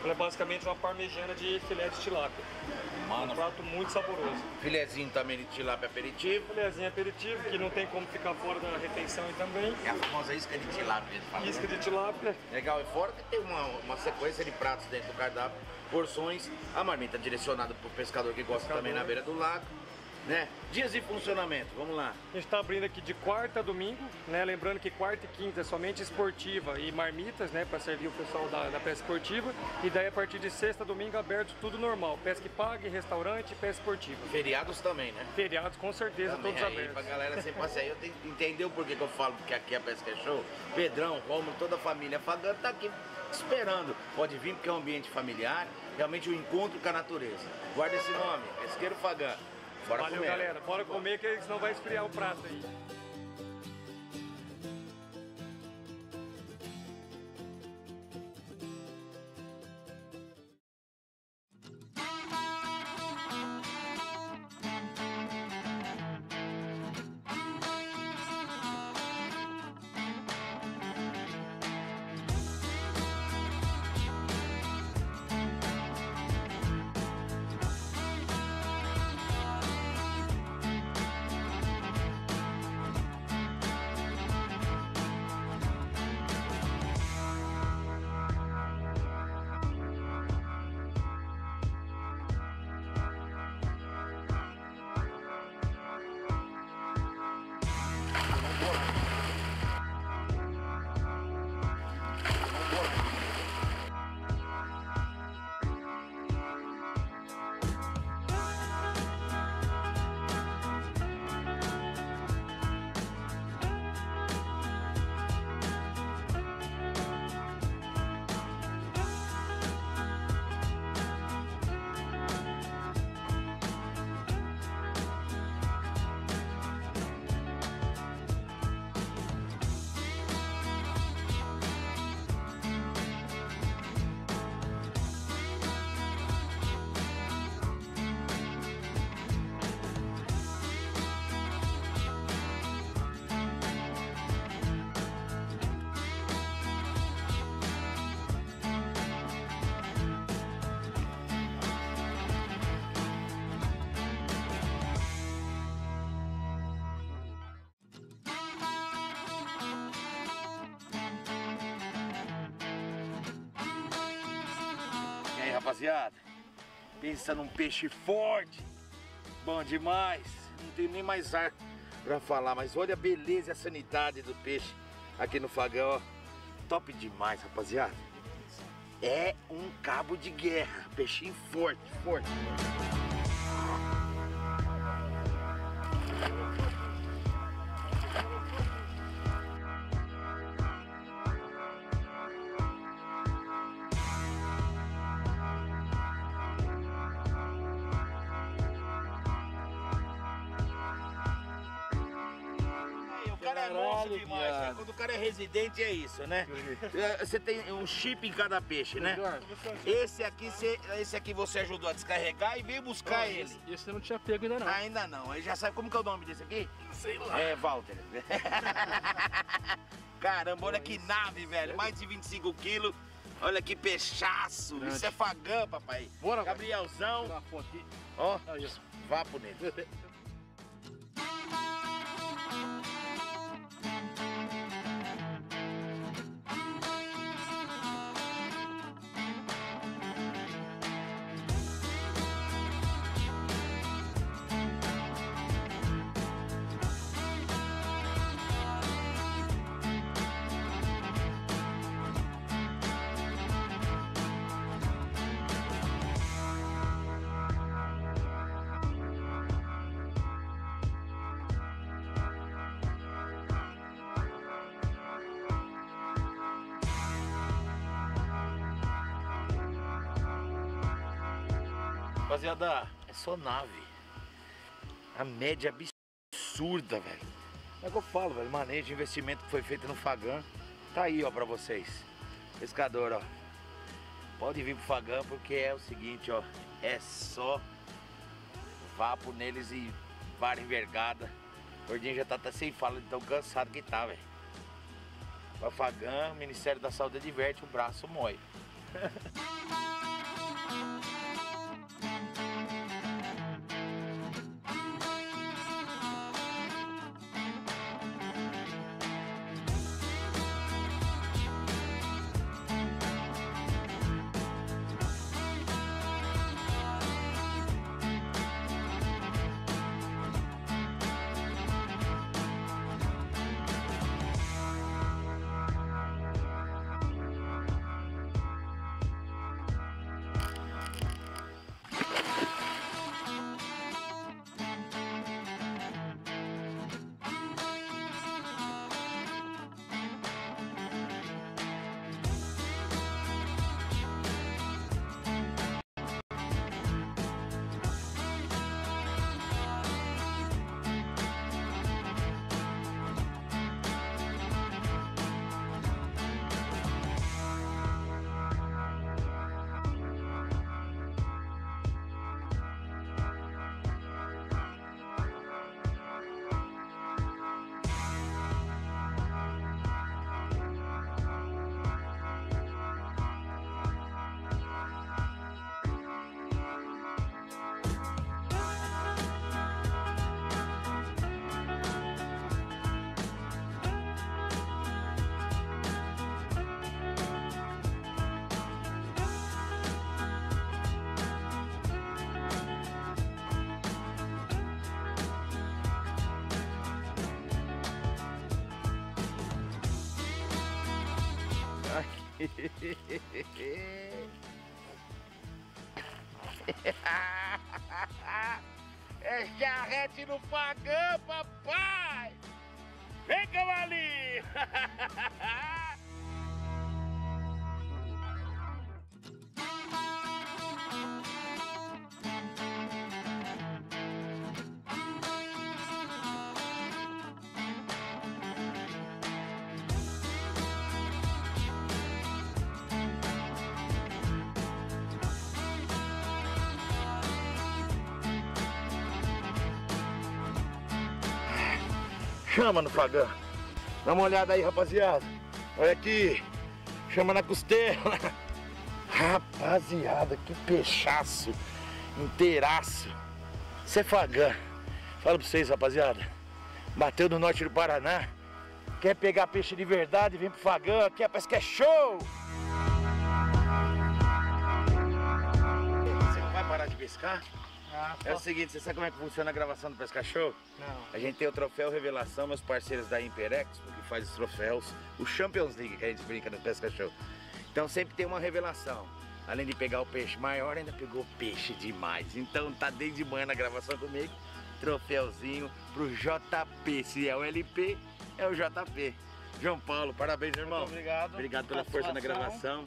Ela é basicamente uma parmegiana de filé de tilápia. É um Mano, prato muito saboroso. filezinho também de tilápia aperitivo. Filézinho aperitivo, que não tem como ficar fora da refeição aí também. É a famosa isca de tilápia. Isca né? de tilápia. Legal, e fora que tem uma, uma sequência de pratos dentro do cardápio, porções, a marmita direcionada pro pescador que gosta Pescador. também na beira do lago, né? Dias de funcionamento, vamos lá. A gente está abrindo aqui de quarta a domingo, né? Lembrando que quarta e quinta é somente esportiva e marmitas, né? Para servir o pessoal da, da pesca esportiva. E daí a partir de sexta a domingo aberto tudo normal. Pesca e pague, restaurante e pesca esportiva. Feriados também, né? Feriados com certeza Também todos aí, abertos. pra galera sem passeio, eu tenho que entender o porquê que eu falo que aqui a pesca é show. Pedrão, Romulo, toda a família Fagano tá aqui esperando. Pode vir porque é um ambiente familiar, realmente um encontro com a natureza. Guarda esse nome, Pesqueiro Fagano. Bora Valeu, comer. galera. Bora comer que senão vai esfriar o prato aí. Rapaziada, pensa num peixe forte, bom demais. Não tem nem mais ar pra falar, mas olha a beleza e a sanidade do peixe aqui no Fagão. Top demais, rapaziada. É um cabo de guerra, peixinho forte, forte. É isso, né? É, Você tem um chip em cada peixe, né? Esse aqui, você, esse aqui você ajudou a descarregar e veio buscar ele. Esse, esse eu não tinha pego ainda não. Ainda não. Aí já sabe como que é o nome desse aqui? Sei lá. É, Walter. Caramba, olha que nave, velho. Mais de 25 quilos. Olha que peixaço. Grande. Isso é fagão, papai. Bora. Gabrielzão. Ó, É isso. vapo nele. Rapaziada, é só nave. A média absurda, velho. É que eu falo, velho. Manejo, investimento que foi feito no Fagam. Tá aí, ó, pra vocês. Pescador, ó. Pode vir pro Fagam porque é o seguinte, ó. É só vapo neles e vara envergada. O gordinho já tá até sem fala de tão cansado que tá, velho. Pra Fagam, Ministério da Saúde adverte, o braço mói. É charrete no pagão, papai! Vem, cavalinho! Chama no Fagão. Dá uma olhada aí, rapaziada. Olha aqui. Chama na costela. Rapaziada, que peixaço. Inteiraço. Isso é Fagão. Fala pra vocês, rapaziada. Bateu no norte do Paraná. Quer pegar peixe de verdade? Vem pro Fagão. Aqui parece que é show. pescar? Ah, É o seguinte, você sabe como é que funciona a gravação do Pesca Show? Não. A gente tem o troféu Revelação, meus parceiros da Imperex, que faz os troféus, o Champions League que a gente brinca no Pesca Show. Então sempre tem uma revelação. Além de pegar o peixe maior, ainda pegou peixe demais. Então tá desde manhã na gravação comigo, troféuzinho pro JP. Se é o LP, é o JP. João Paulo, parabéns, irmão. Muito obrigado. Obrigado pela força na gravação.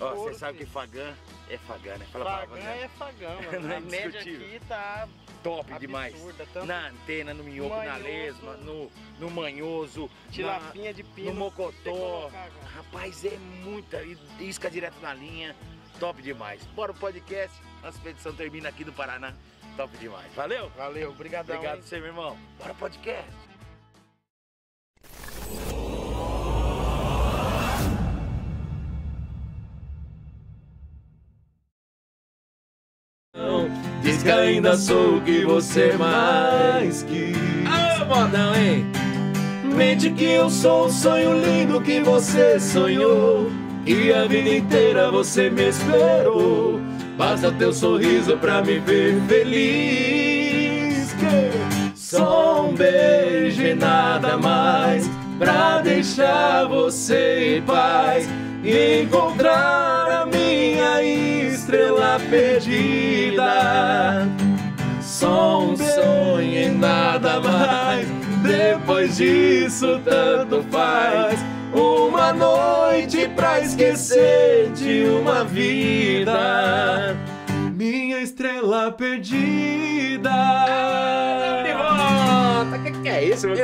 Ó, você sabe que. Fagã é Fagã, né? Fala Fagã rapaziada. é fagão, Não mano. é A média aqui tá top absurda, demais. tanto Na antena, no minhoco, na manhoso. lesma, no, no manhoso, tilapinha de na, pino. no mocotó. colocar. Rapaz, é muita. Isca direto na linha. Top demais. Bora o podcast. Nossa expedição termina aqui do Paraná. Top demais. Valeu? Valeu, obrigadão. Obrigado hein? você, meu irmão. Bora o podcast. Que ainda sou o que você mais quis. Ah, modão, hein? Mente que eu sou o sonho lindo que você sonhou. E a vida inteira você me esperou. Basta teu sorriso pra me ver feliz. Que só um beijo e nada mais. Pra deixar você em paz. E encontrar a minha estrela perdida. Só um sonho e nada mais. Depois disso, tanto faz. Uma noite pra esquecer de uma vida. Minha estrela perdida. Que é isso, meu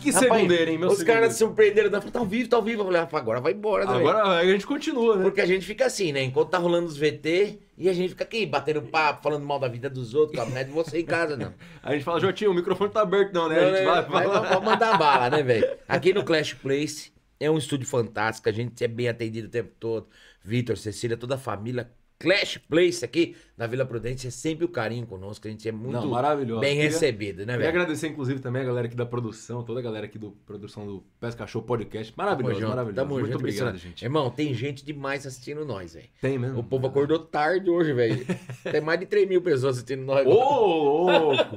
que Rapaz, segundeiro, hein, meu Os segundeiro. caras se surpreenderam. né? Tá ao vivo, tá ao vivo. Eu falei, rapaz, agora vai embora, né? Agora a gente continua, né? Porque a gente fica assim, né? Enquanto tá rolando os VT, e a gente fica aqui batendo papo, falando mal da vida dos outros. Não é de você em casa, não. A gente fala, Jotinho, o microfone tá aberto, não, né? Não, a gente né? vai, vai, vai, vai mandar bala, né, velho? Aqui no Clash Place é um estúdio fantástico, a gente é bem atendido o tempo todo. Vitor, Cecília, toda a família. Clash Place aqui na Vila Prudente é sempre o carinho conosco, a gente é muito Não, bem Queria- recebido, né, Queria velho? agradecer, inclusive, também a galera aqui da produção, toda a galera aqui da produção do Pesca Show Podcast. Tamo Maravilhoso, junto, maravilhoso. tamo Muito junto, obrigado, Priscila. gente. Irmão, tem gente demais assistindo nós, velho. Tem mesmo. O povo acordou tarde hoje, velho. Tem mais de 3 mil pessoas assistindo nós. Ô, louco!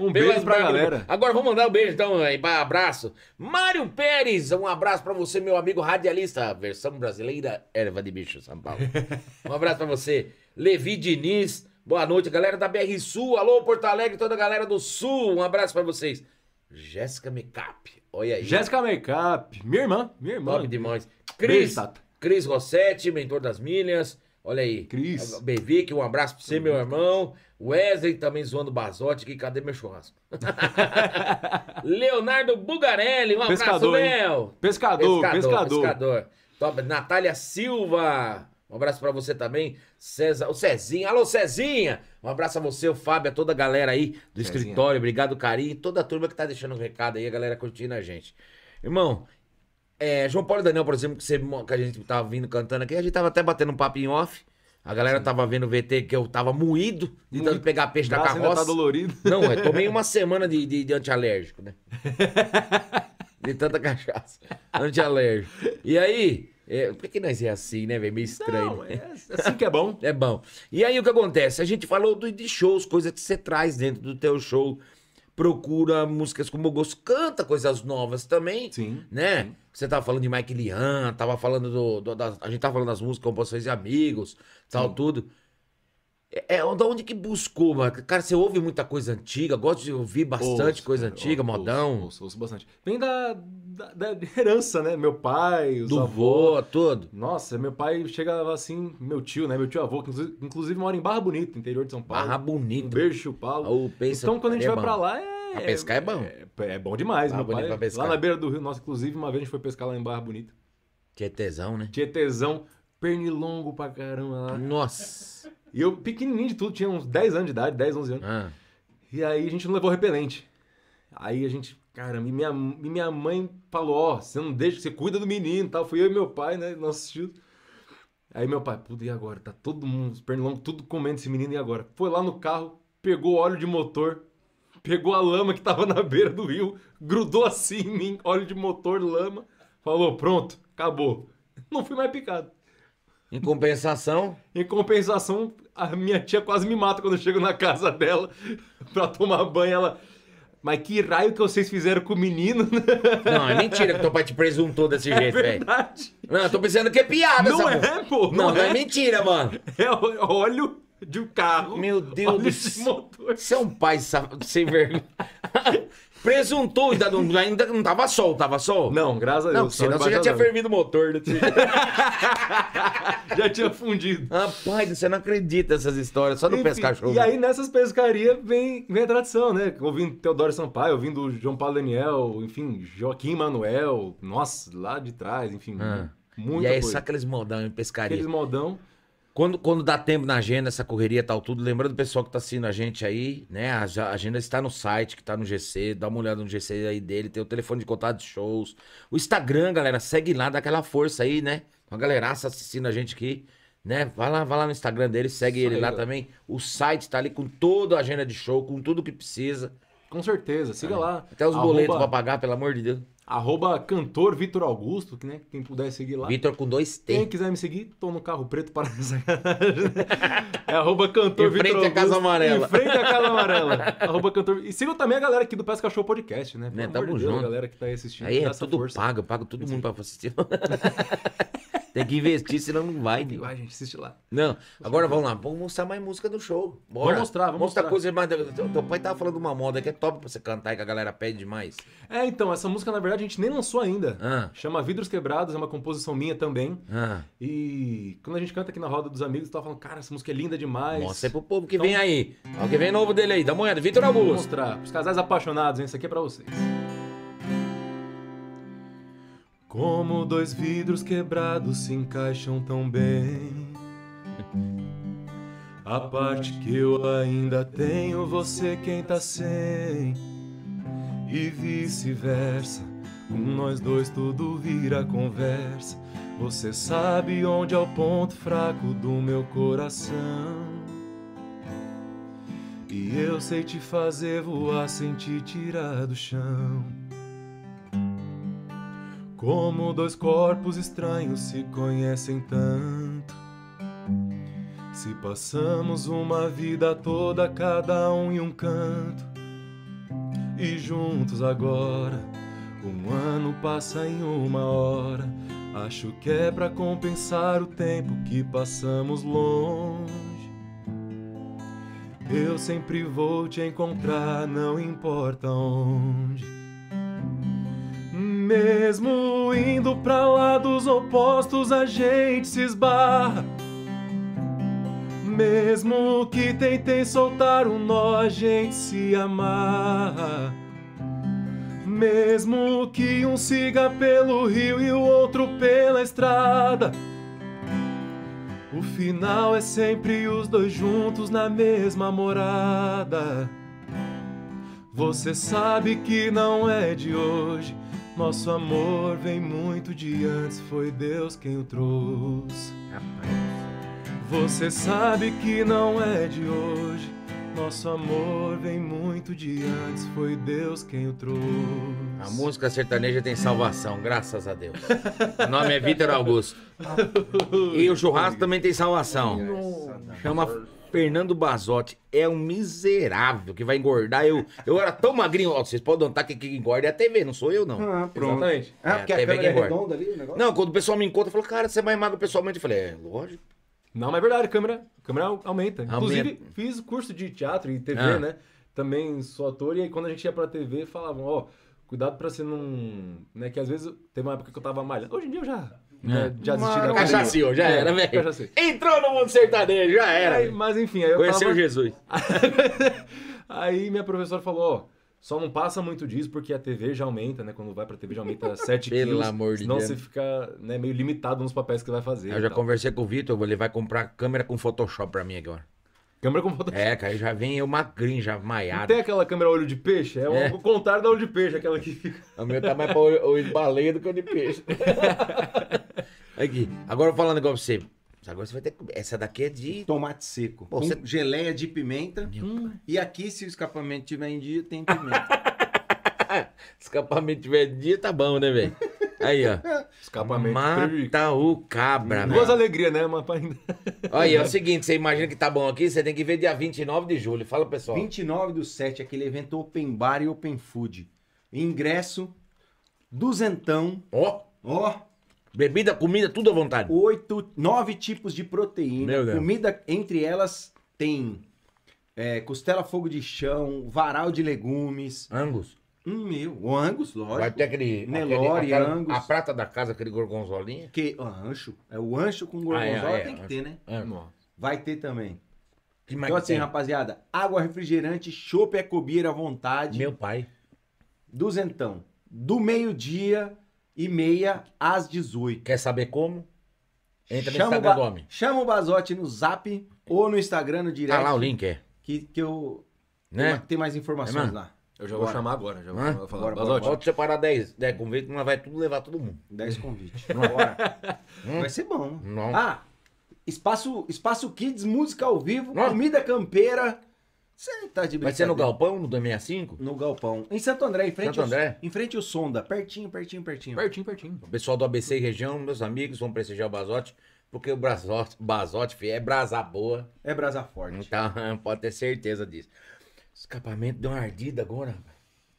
Um beijo Pelas pra galera. Agora vamos mandar um beijo, então, aí, abraço. Mário Pérez, um abraço pra você, meu amigo radialista, versão brasileira, erva de bicho, São Paulo. Um abraço pra você. Levi Diniz, boa noite, galera da BR Sul. Alô, Porto Alegre, toda a galera do Sul, um abraço pra vocês. Jéssica Mecap, olha aí. Jéssica Makeup, minha irmã, minha irmã. Top demais. Cris. Cris Rossetti, mentor das milhas. Olha aí. Cris. Bevic, um abraço pra você, meu irmão. Wesley também zoando Bazote aqui. Cadê meu churrasco? Leonardo Bugarelli, um abraço, Pescador, hein? Léo. Pescador, pescador. pescador. Top. Natália Silva. Um abraço pra você também. César, o Cezinha. Alô, Cezinha. Um abraço a você, o Fábio, a toda a galera aí do Cezinha. escritório. Obrigado, carinho. Toda a turma que tá deixando um recado aí, a galera curtindo a gente. Irmão, é, João Paulo e Daniel, por exemplo, que, você- que a gente tava vindo cantando aqui, a gente tava até batendo um papo em off. A galera tava vendo o VT que eu tava moído, tentando pegar peixe da ainda carroça. tá dolorido. Não, eu tomei uma semana de, de, de antialérgico, né? De tanta cachaça. Antialérgico. E aí, é, por que nós é assim, né, velho? Meio estranho. Não, é assim que é bom. É bom. E aí o que acontece? A gente falou de shows, coisas que você traz dentro do teu show. Procura músicas como eu gosto, canta coisas novas também. Sim. Né? Você tava falando de Mike Lian, tava falando do. do- das- a gente tava falando das músicas, composições de amigos, tal, tudo. É, é da onde que buscou, mano? Cara, você ouve muita coisa antiga, gosta de ouvir bastante Ouço, coisa cara, antiga, ouço, modão, Ouço, ouço bastante. Vem da, da, da herança, né? Meu pai, os do avós. vô, tudo. Nossa, meu pai chegava assim, meu tio, né? Meu tio avô, que inclusive, mora em Barra Bonita, interior de São Paulo. Barra Um bonita. beijo, tio Paulo. Pensa- então, quando a gente é vai pra lá, é. A pescar é bom. É, é bom demais, Barra meu pai. pra pescar. Lá na beira do rio, nossa, inclusive, uma vez a gente foi pescar lá em Barra Bonita. Que é tesão, né? Tietezão, pernilongo pra caramba lá. Nossa. E eu, pequenininho de tudo, tinha uns 10 anos de idade, 10, 11 anos. Ah. E aí a gente não levou repelente. Aí a gente, caramba, e minha, e minha mãe falou, ó, você não deixa, você cuida do menino e tal. Fui eu e meu pai, né, nossos tios. Aí meu pai, puta, e agora? Tá todo mundo, os pernilongos, tudo comendo esse menino, e agora? Foi lá no carro, pegou óleo de motor, pegou a lama que tava na beira do rio, grudou assim em mim, óleo de motor, lama, falou, pronto, acabou. Não fui mais picado. Em compensação, Em compensação, a minha tia quase me mata quando eu chego na casa dela pra tomar banho. Ela. Mas que raio que vocês fizeram com o menino? Não, é mentira que teu pai te presuntou desse É jeito, velho. verdade. Não, eu tô pensando que é piada Não é, pô. Não, não é mentira, mano. É óleo de um carro. Meu Deus óleo do de céu. Você é um pai sem vergonha. Presuntou, ainda não, ainda não tava sol, tava sol? Não, graças a Deus. Não, senão você já tinha fervido o motor. Né? Já tinha fundido. Rapaz, você não acredita nessas histórias, só no show. E aí nessas pescarias vem, vem a tradição, né? Ouvindo Teodoro Sampaio, ouvindo João Paulo Daniel, enfim, Joaquim Manuel, nossa, lá de trás, enfim, Ah. muita e aí, coisa. só aqueles modão em pescaria. Aqueles modão. Quando, quando dá tempo na agenda, essa correria e tal, tudo, lembrando o pessoal que tá assistindo a gente aí, né? A agenda está no site, que tá no GC, dá uma olhada no GC aí dele, tem o telefone de contato de shows. O Instagram, galera, segue lá, dá aquela força aí, né? A galeraça assistindo a gente aqui, né? Vai lá, vai lá no Instagram dele, segue Isso ele aí, lá também. O site tá ali com toda a agenda de show, com tudo que precisa. Com certeza, siga lá. Até os Arroba- boletos pra pagar, pelo amor de Deus. Arroba cantor Vitor Augusto, que, né, quem puder seguir lá. Vitor com dois T. Quem quiser me seguir, tô no carro preto para. É arroba cantor Em frente Vitor à Casa Augusto, Amarela. Em frente à Casa Amarela. arroba cantor. E sigam também a galera aqui do Pesca Show Podcast, né? Pelo Né, tamo de Deus, junto. a galera que tá aí assistindo. Aí é tudo força. pago, eu pago todo mundo pra assistir. Tem que investir, senão não vai. né? Vai, gente, assiste lá. Não, agora vamos lá, vamos mostrar mais música do show. Bora. Vamos mostrar, vamos Mostra mostrar. coisa mais. Teu, teu pai tava falando uma moda que é top pra você cantar e que a galera pede demais. É, então, essa música, na verdade, a gente nem lançou ainda. Ah. Chama Vidros Quebrados, é uma composição minha também. Ah, E quando a gente canta aqui na roda dos amigos, tava falando, cara, essa música é linda demais. mostra aí pro povo que Então- vem aí. Olha o que vem novo dele aí, dá uma olhada. Vitor Augusto. mostrar. Os casais apaixonados, hein? Isso aqui é pra vocês. Como dois vidros quebrados se encaixam tão bem. A parte que eu ainda tenho, você quem tá sem. E vice-versa. Com nós dois tudo vira conversa. Você sabe onde é o ponto fraco do meu coração. E eu sei te fazer voar sem te tirar do chão. Como dois corpos estranhos se conhecem tanto. Se passamos uma vida toda, cada um em um canto. E juntos agora, um ano passa em uma hora. Acho que é pra compensar o tempo que passamos longe. Eu sempre vou te encontrar, não importa onde. Mesmo indo pra lados opostos, a gente se esbarra. Mesmo que tentem soltar um nó, a gente se amarra. Mesmo que um siga pelo rio e o outro pela estrada. O final é sempre os dois juntos na mesma morada. Você sabe que não é de hoje. Nosso amor vem muito de antes, foi Deus quem o trouxe. Você sabe que não é de hoje. Nosso amor vem muito de antes, foi Deus quem o trouxe. A música sertaneja tem salvação, graças a Deus. O nome é Vitor Augusto. E o churrasco também tem salvação. Chama Fernando Bazotti. É um miserável que vai engordar. Eu, eu era tão magrinho. Ó, vocês podem notar que quem engorda é a TV, não sou eu, não. Ah, pronto. Exatamente. Ah, É, porque a TV câmera é que engorda. redonda ali o negócio? Não, quando o pessoal me encontra, fala, cara, você é mais magro pessoalmente. Eu falei, é, lógico. Não, mas é verdade, a câmera, a câmera aumenta. Aumenta. Inclusive, fiz curso de teatro e TV, Ah. né? Também sou ator, e aí quando a gente ia pra TV, falavam, ó, cuidado pra você não. Né, que às vezes teve uma época que eu tava malhando. Hoje em dia eu já. Né, já desisti da academia. Cachaciou, já É, era, velho. Entrou no mundo sertanejo, já era. Aí, mas enfim, aí eu Conheceu tava... Jesus. Aí minha professora falou, ó, só não passa muito disso porque a TV já aumenta, né? Quando vai pra TV já aumenta 7 Pelo quilos. amor de senão Deus. você fica né, meio limitado nos papéis que vai fazer. Eu já tal. conversei com o Vitor, ele vai comprar câmera com Photoshop pra mim agora. Câmera com foto. É, cara, já vem eu magrinho, já Não maiado. tem aquela câmera olho de peixe? É, É. o contrário da olho de peixe, aquela que fica. O meu tá mais pra olho, olho de baleia do que olho de peixe. Aqui, agora eu vou falar um negócio pra você. Agora você vai ter que. Essa daqui é de. Tomate seco. Pô, com você- geleia de pimenta. E aqui, se o escapamento tiver em dia, tem pimenta. Escapamento tiver de dia, tá bom, né, velho? Aí, ó. Escapamento. prejuízo. Mata o cabra, Duas velho. alegrias, né? Mas pra... Olha, é o seguinte, você imagina que tá bom aqui, você tem que ver dia 29 de julho. Fala, pessoal. 29 do 7, aquele evento Open Bar e Open Food. Ingresso, duzentão, Ó, ó, bebida, comida, tudo à vontade. oito, nove tipos de proteína. Meu Deus. Comida, entre elas, tem é, costela fogo de chão, varal de legumes. Angus. Hum, meu, o Angus, Vai lógico. ter aquele... Nelore, aquele- Angus. A prata da casa, aquele gorgonzolinha. Que, o ancho. É o ancho com gorgonzola, Ah, é, é, tem que é. ter, né? Angus. Vai ter também. Que Então assim, tem? rapaziada, água refrigerante, chopp é cobir à vontade. Meu pai. Duzentão. Do meio-dia e meia às 18. Quer saber como? Entra no Chama o, Instagram do homem. chama o Bazote no zap ou no Instagram no direct. Tá lá o link, é. Que, que eu. Né? Tem, mais informações É lá. Eu já vou Bora. chamar agora. Já vou, Hã? falar. Bora, bora, separar 10, 10 convites, nós vai tudo levar todo mundo. 10 convites. Bora. Vai ser bom. Não. Ah, espaço, espaço Kids, música ao vivo, Não. comida campeira. Você tá de Vai ser no brincadeira. Galpão, no 265? No Galpão. Em Santo André, em frente, Santo ao- André? em frente ao Sonda. Pertinho, pertinho, pertinho. Pertinho, pertinho. O pessoal do ABC e região, meus amigos, vão prestigiar o Basote, porque o Basote, Basote filho, é brasa boa. É brasa forte. Então, pode ter certeza disso. Escapamento deu uma ardida agora.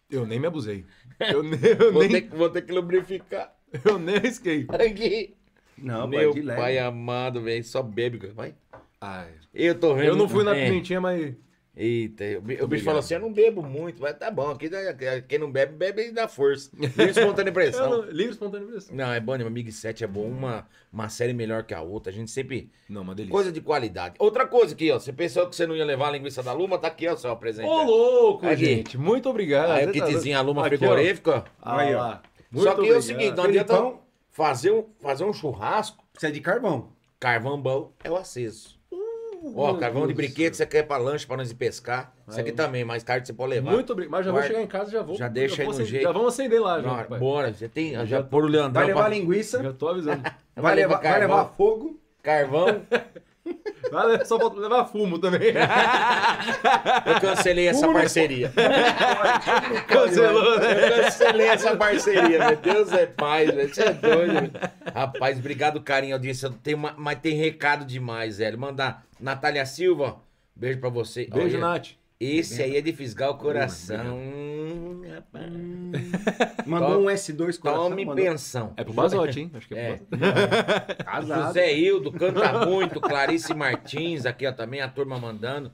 Eu nem me abusei. Eu, nem, eu, Vou, nem, ter, que- vou ter que lubrificar. eu nem arrisquei. Aqui. Não, Meu leve. pai amado, velho, só bebe. Vai. Ai, Eu tô vendo. eu não fui na É. pimentinha, mas. Eita, o bi- o bicho Obrigado. falou assim: eu não bebo muito, mas tá bom. Aqui, né, quem não bebe, bebe e dá força. Livre espontânea pressão. não, livre espontâneo pressão. Não, é bom, né? Mig 7 é bom. Uma, uma série melhor que a outra. A gente sempre. Não, uma delícia. Coisa de qualidade. Outra coisa aqui, ó. Você pensou que você não ia levar a linguiça da Luma? Tá aqui, ó, seu presente. Ô, louco, Aqui. gente. Muito obrigado. Aí o tá kitzinho, a Luma ó. frigorífica, ó. Ah, Aí, ó. lá. Só Muito que é o obrigado. seguinte, não adianta Felipão. fazer um, fazer um churrasco, Precisa de carvão. carvão bom é o aceso. Ó, carvão de brinquedo, você quer pra lanche, pra nós ir pescar. Isso aqui também, mais tarde você pode levar. Muito obrigado. Mas já vou Guarda. chegar em casa e já vou. Já deixa aí vou no acender- jeito. Já vamos acender lá, já. Bora, pai. bora, você tem. Já, Já pôr o Leandrão. Vai levar pra- linguiça, Já tô avisando. vai, levar, vai levar fogo. Carvão. Vai le- Só falta levar fumo também. Eu cancelei essa parceria. Cancelou, né? Eu cancelei essa parceria, meu Deus é paz, velho. Você é doido. Rapaz, obrigado, carinho, audiência. Tem uma, mas tem recado demais, velho. Mandar Natália Silva, beijo pra você. Beijo, Olha, Nath. Esse aí é de fisgar o coração. Hum, rapaz. Mandou um S2 coração. Tome mandou... pensão. É pro Basote, hein? Acho que é, É. pro Basote. Casado. José Hildo, canta muito. Clarice Martins, aqui ó, também, a turma mandando.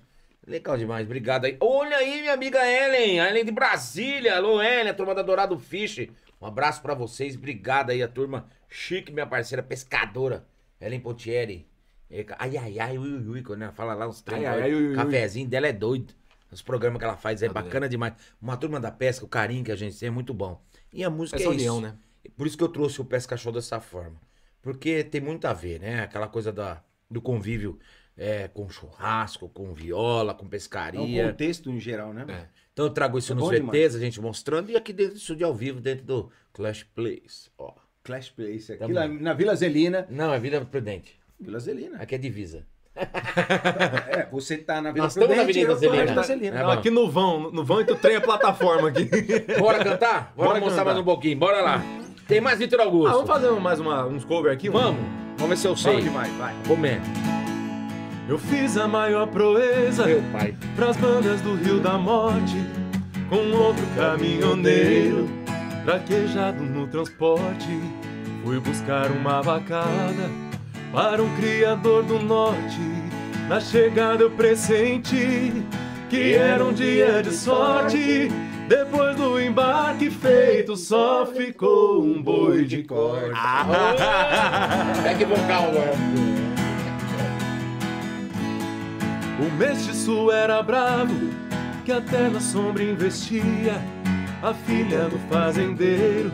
Legal demais, obrigado aí. Olha aí, minha amiga Ellen, a Ellen de Brasília. Alô, Ellen, a turma da Dourado Fish. Um abraço pra vocês, obrigado aí, a turma chique, minha parceira pescadora. Ellen Pontieri. É, Ai, ai, ai, ui, ui, ui, quando ela fala lá uns trem, Ai, ai, ai, ui, ui. cafezinho dela é doido. Os programas que ela faz é Tá bacana demais. Uma turma da pesca, o carinho que a gente tem é muito bom. E a música Essa é união, isso. né? Por isso que eu trouxe o Pesca Show dessa forma. Porque tem muito a ver, né? Aquela coisa da, do convívio é, com churrasco, com viola, com É um pescaria. contexto em geral, né? É. Então eu trago isso É nos VTs, a gente mostrando, e aqui dentro do estúdio ao vivo, dentro do Clash Plays. Ó. Clash Place aqui lá, na Vila Zelina. Não, é Vida Prudente. Vila Zelina. Aqui é divisa. É, você tá na Vila Nós estamos na Avenida Zelina. Zelina. É bom. Aqui no vão, no vão e tu trem a plataforma aqui. Bora cantar? Bora, Bora mostrar cantar. mais um pouquinho, bora lá. Tem mais Vitor Augusto. Ah, vamos fazer mais uma, uns cover aqui? Vamos. Vamos ver se eu sei. Bom demais, vai. Comenta. Eu fiz a maior proeza Meu pai. pras bandas do Rio da Morte Com outro caminhoneiro Traquejado no transporte Fui buscar uma vacada Para um criador do norte Na chegada eu pressenti Que era um dia de sorte Depois do embarque feito Só ficou um boi de corte Back vocal agora. O mestiço era bravo, que até na sombra investia. A filha do fazendeiro,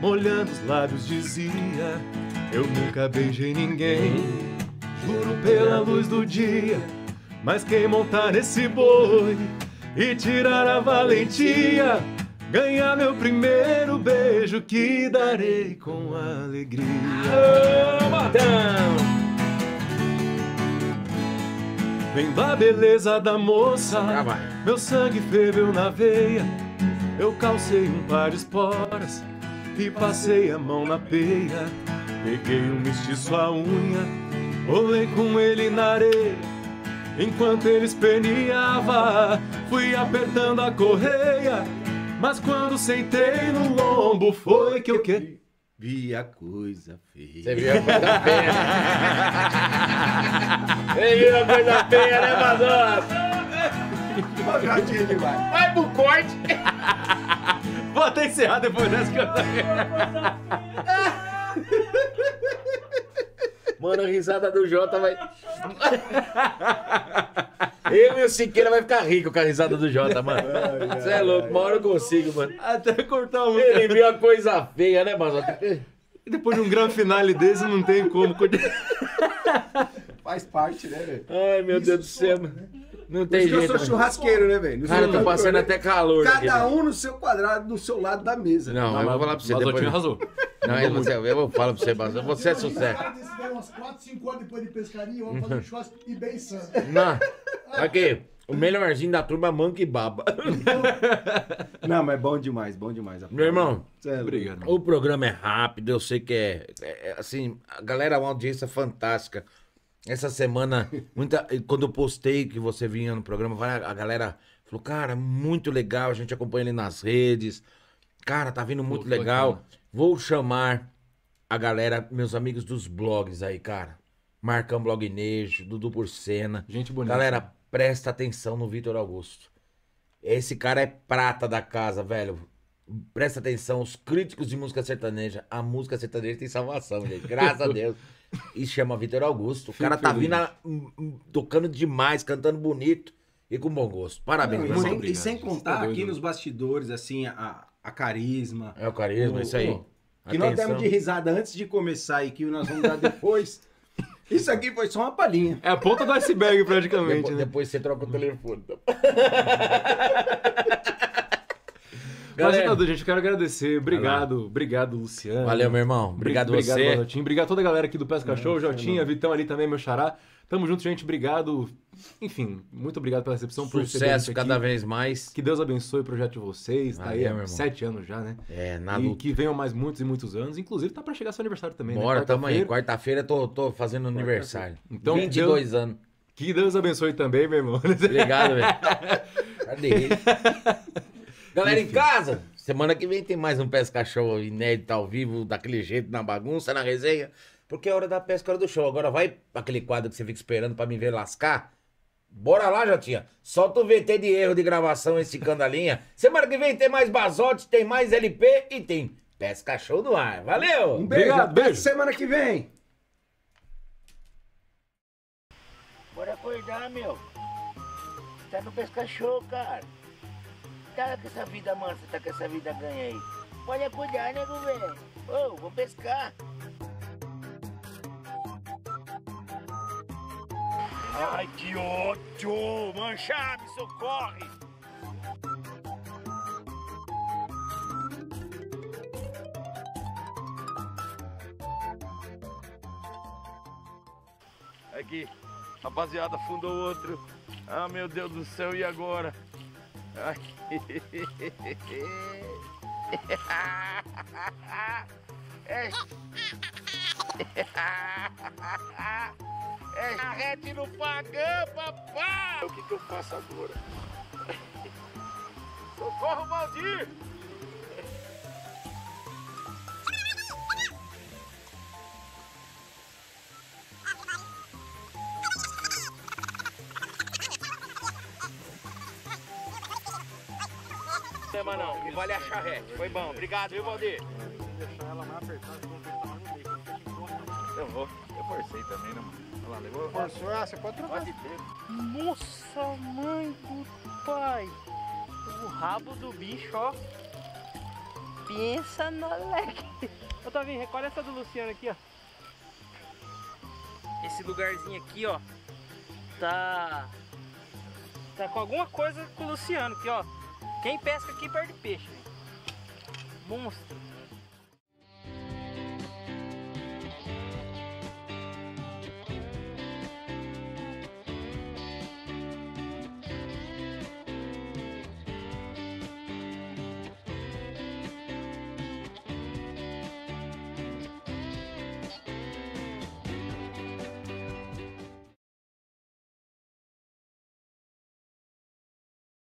molhando os lábios, dizia: Eu nunca beijei ninguém, juro pela luz do dia. Mas quem montar nesse boi e tirar a valentia, ganhar meu primeiro beijo que darei com alegria. Vendo a beleza da moça, meu sangue ferveu na veia. Eu calcei um par de esporas e passei a mão na peia. Peguei um mestiço à unha, rolei com ele na areia. Enquanto ele esperneava, fui apertando a correia. Mas quando sentei no lombo, foi que eu que. Vi a coisa feia. Você viu a coisa feia, né? Você viu a coisa feia, né, demais. Vai pro corte. Vou até encerrar depois dessa que eu... Mano, a risada do Jota vai. Eu e o Siqueira vai ficar rico com a risada do Jota, mano. Você é louco, uma hora eu consigo, mano. Até cortar um. Ele viu a coisa feia, né, mano? Depois de um grande finale desse, não tem como. Faz parte, né, velho? Ai, meu Deus do céu, mano. Não tem que eu jeito. sou mano. churrasqueiro, né, velho? Cara, eu tô passando até calor. Cada velho. um no seu quadrado, no seu lado da mesa. Não, eu vou falar pra você depois. Mazotinho arrasou. Não, eu, vou- eu vou falar pra você, Bazo. Você é sucesso. Desse daí, umas 4, 5 horas depois de pescaria, vamos fazer um churrasco e bem santo. Não. Aqui, o melhorzinho da turma manca e baba. Não, mas é bom demais, bom demais. Meu irmão, é. Obrigado. o programa é rápido, eu sei que é, é- é, assim, a galera, uma audiência fantástica. Essa semana, muita, quando eu postei que você vinha no programa, a galera falou, cara, muito legal, a gente acompanha ele nas redes. Cara, tá vindo muito que legal. bacana. Vou chamar a galera, meus amigos dos blogs aí, cara. Marcão Blognejo, Dudu Porcena. Gente bonita. Galera, presta atenção no Vitor Augusto. Esse cara é prata da casa, velho. Presta atenção, os críticos de música sertaneja. A música sertaneja tem salvação, gente. Graças a Deus. E chama Vitor Augusto. O cara tá feliz. vindo a- hum, hum, tocando demais, cantando bonito e com bom gosto. Parabéns, Não, e, meu sem, irmão. e sem Tá contar doido. aqui nos bastidores, assim, a, a carisma. É o carisma, o- isso aí. o- Que nós Atenção. demos de risada antes de começar e que nós vamos dar depois. Isso aqui foi só uma palhinha. É a ponta do iceberg, praticamente, Depois, né? depois você troca o telefone. Mas, Galera, gente, eu quero agradecer. Obrigado, obrigado, Luciano. valeu, meu irmão. Obrigado, obrigado você. Jotinho. Obrigado a toda a galera aqui do Pesca Show, Jotinha, Vitão ali também, meu xará. Tamo junto, gente. Obrigado. Enfim, muito obrigado pela recepção, Sucesso cada vez mais. Que Deus abençoe o projeto de vocês. Tá Valeu, aí há sete anos já, né? É, na e luta. que venham mais muitos e muitos anos. Inclusive, tá pra chegar seu aniversário também, né? Bora, tamo aí. Quarta-feira. Tô, tô fazendo aniversário. Então, 22 anos. Que Deus abençoe também, meu irmão. Obrigado, velho. Cadê ele? Galera em casa, semana que vem tem mais um Pesca Show inédito ao vivo, daquele jeito, na bagunça, na resenha. Porque é hora da pesca, hora do show. Agora vai aquele quadro que você fica esperando pra me ver lascar. Bora lá, Jotinha. Solta o VT de erro de gravação esticando a linha. Semana que vem tem mais Bazote, tem mais LP e tem Pesca Show no ar. Valeu! Um beijo, Obrigado, até beijo. semana que vem. Bora acordar, meu. Tá no pesca show, cara. Tá com essa vida mansa, tá com essa vida ganha aí. Pode acordar, nego, velho. Ô, vou pescar. Ai, que ódio! Manchar, me socorre! Aqui, rapaziada, fundou outro. Ah, meu Deus do céu, e agora? É. É charrete no pagão, papai! O que, que eu faço agora? Socorro, Valdir! Tema não, que vale a charrete. Foi bom, obrigado, viu, Valdir? Eu vou. Eu forcei também, né, mano? Olha lá, levou. Forçou, ah, você pode trocar. Pode ter. Nossa, mãe do pai. O rabo do bicho, ó. Pensa na leque. Ô, Tavinho, recolhe essa do Luciano aqui, ó. Esse lugarzinho aqui, ó. Tá. Tá com alguma coisa com o Luciano aqui, ó. Quem pesca aqui perde peixe. Monstro.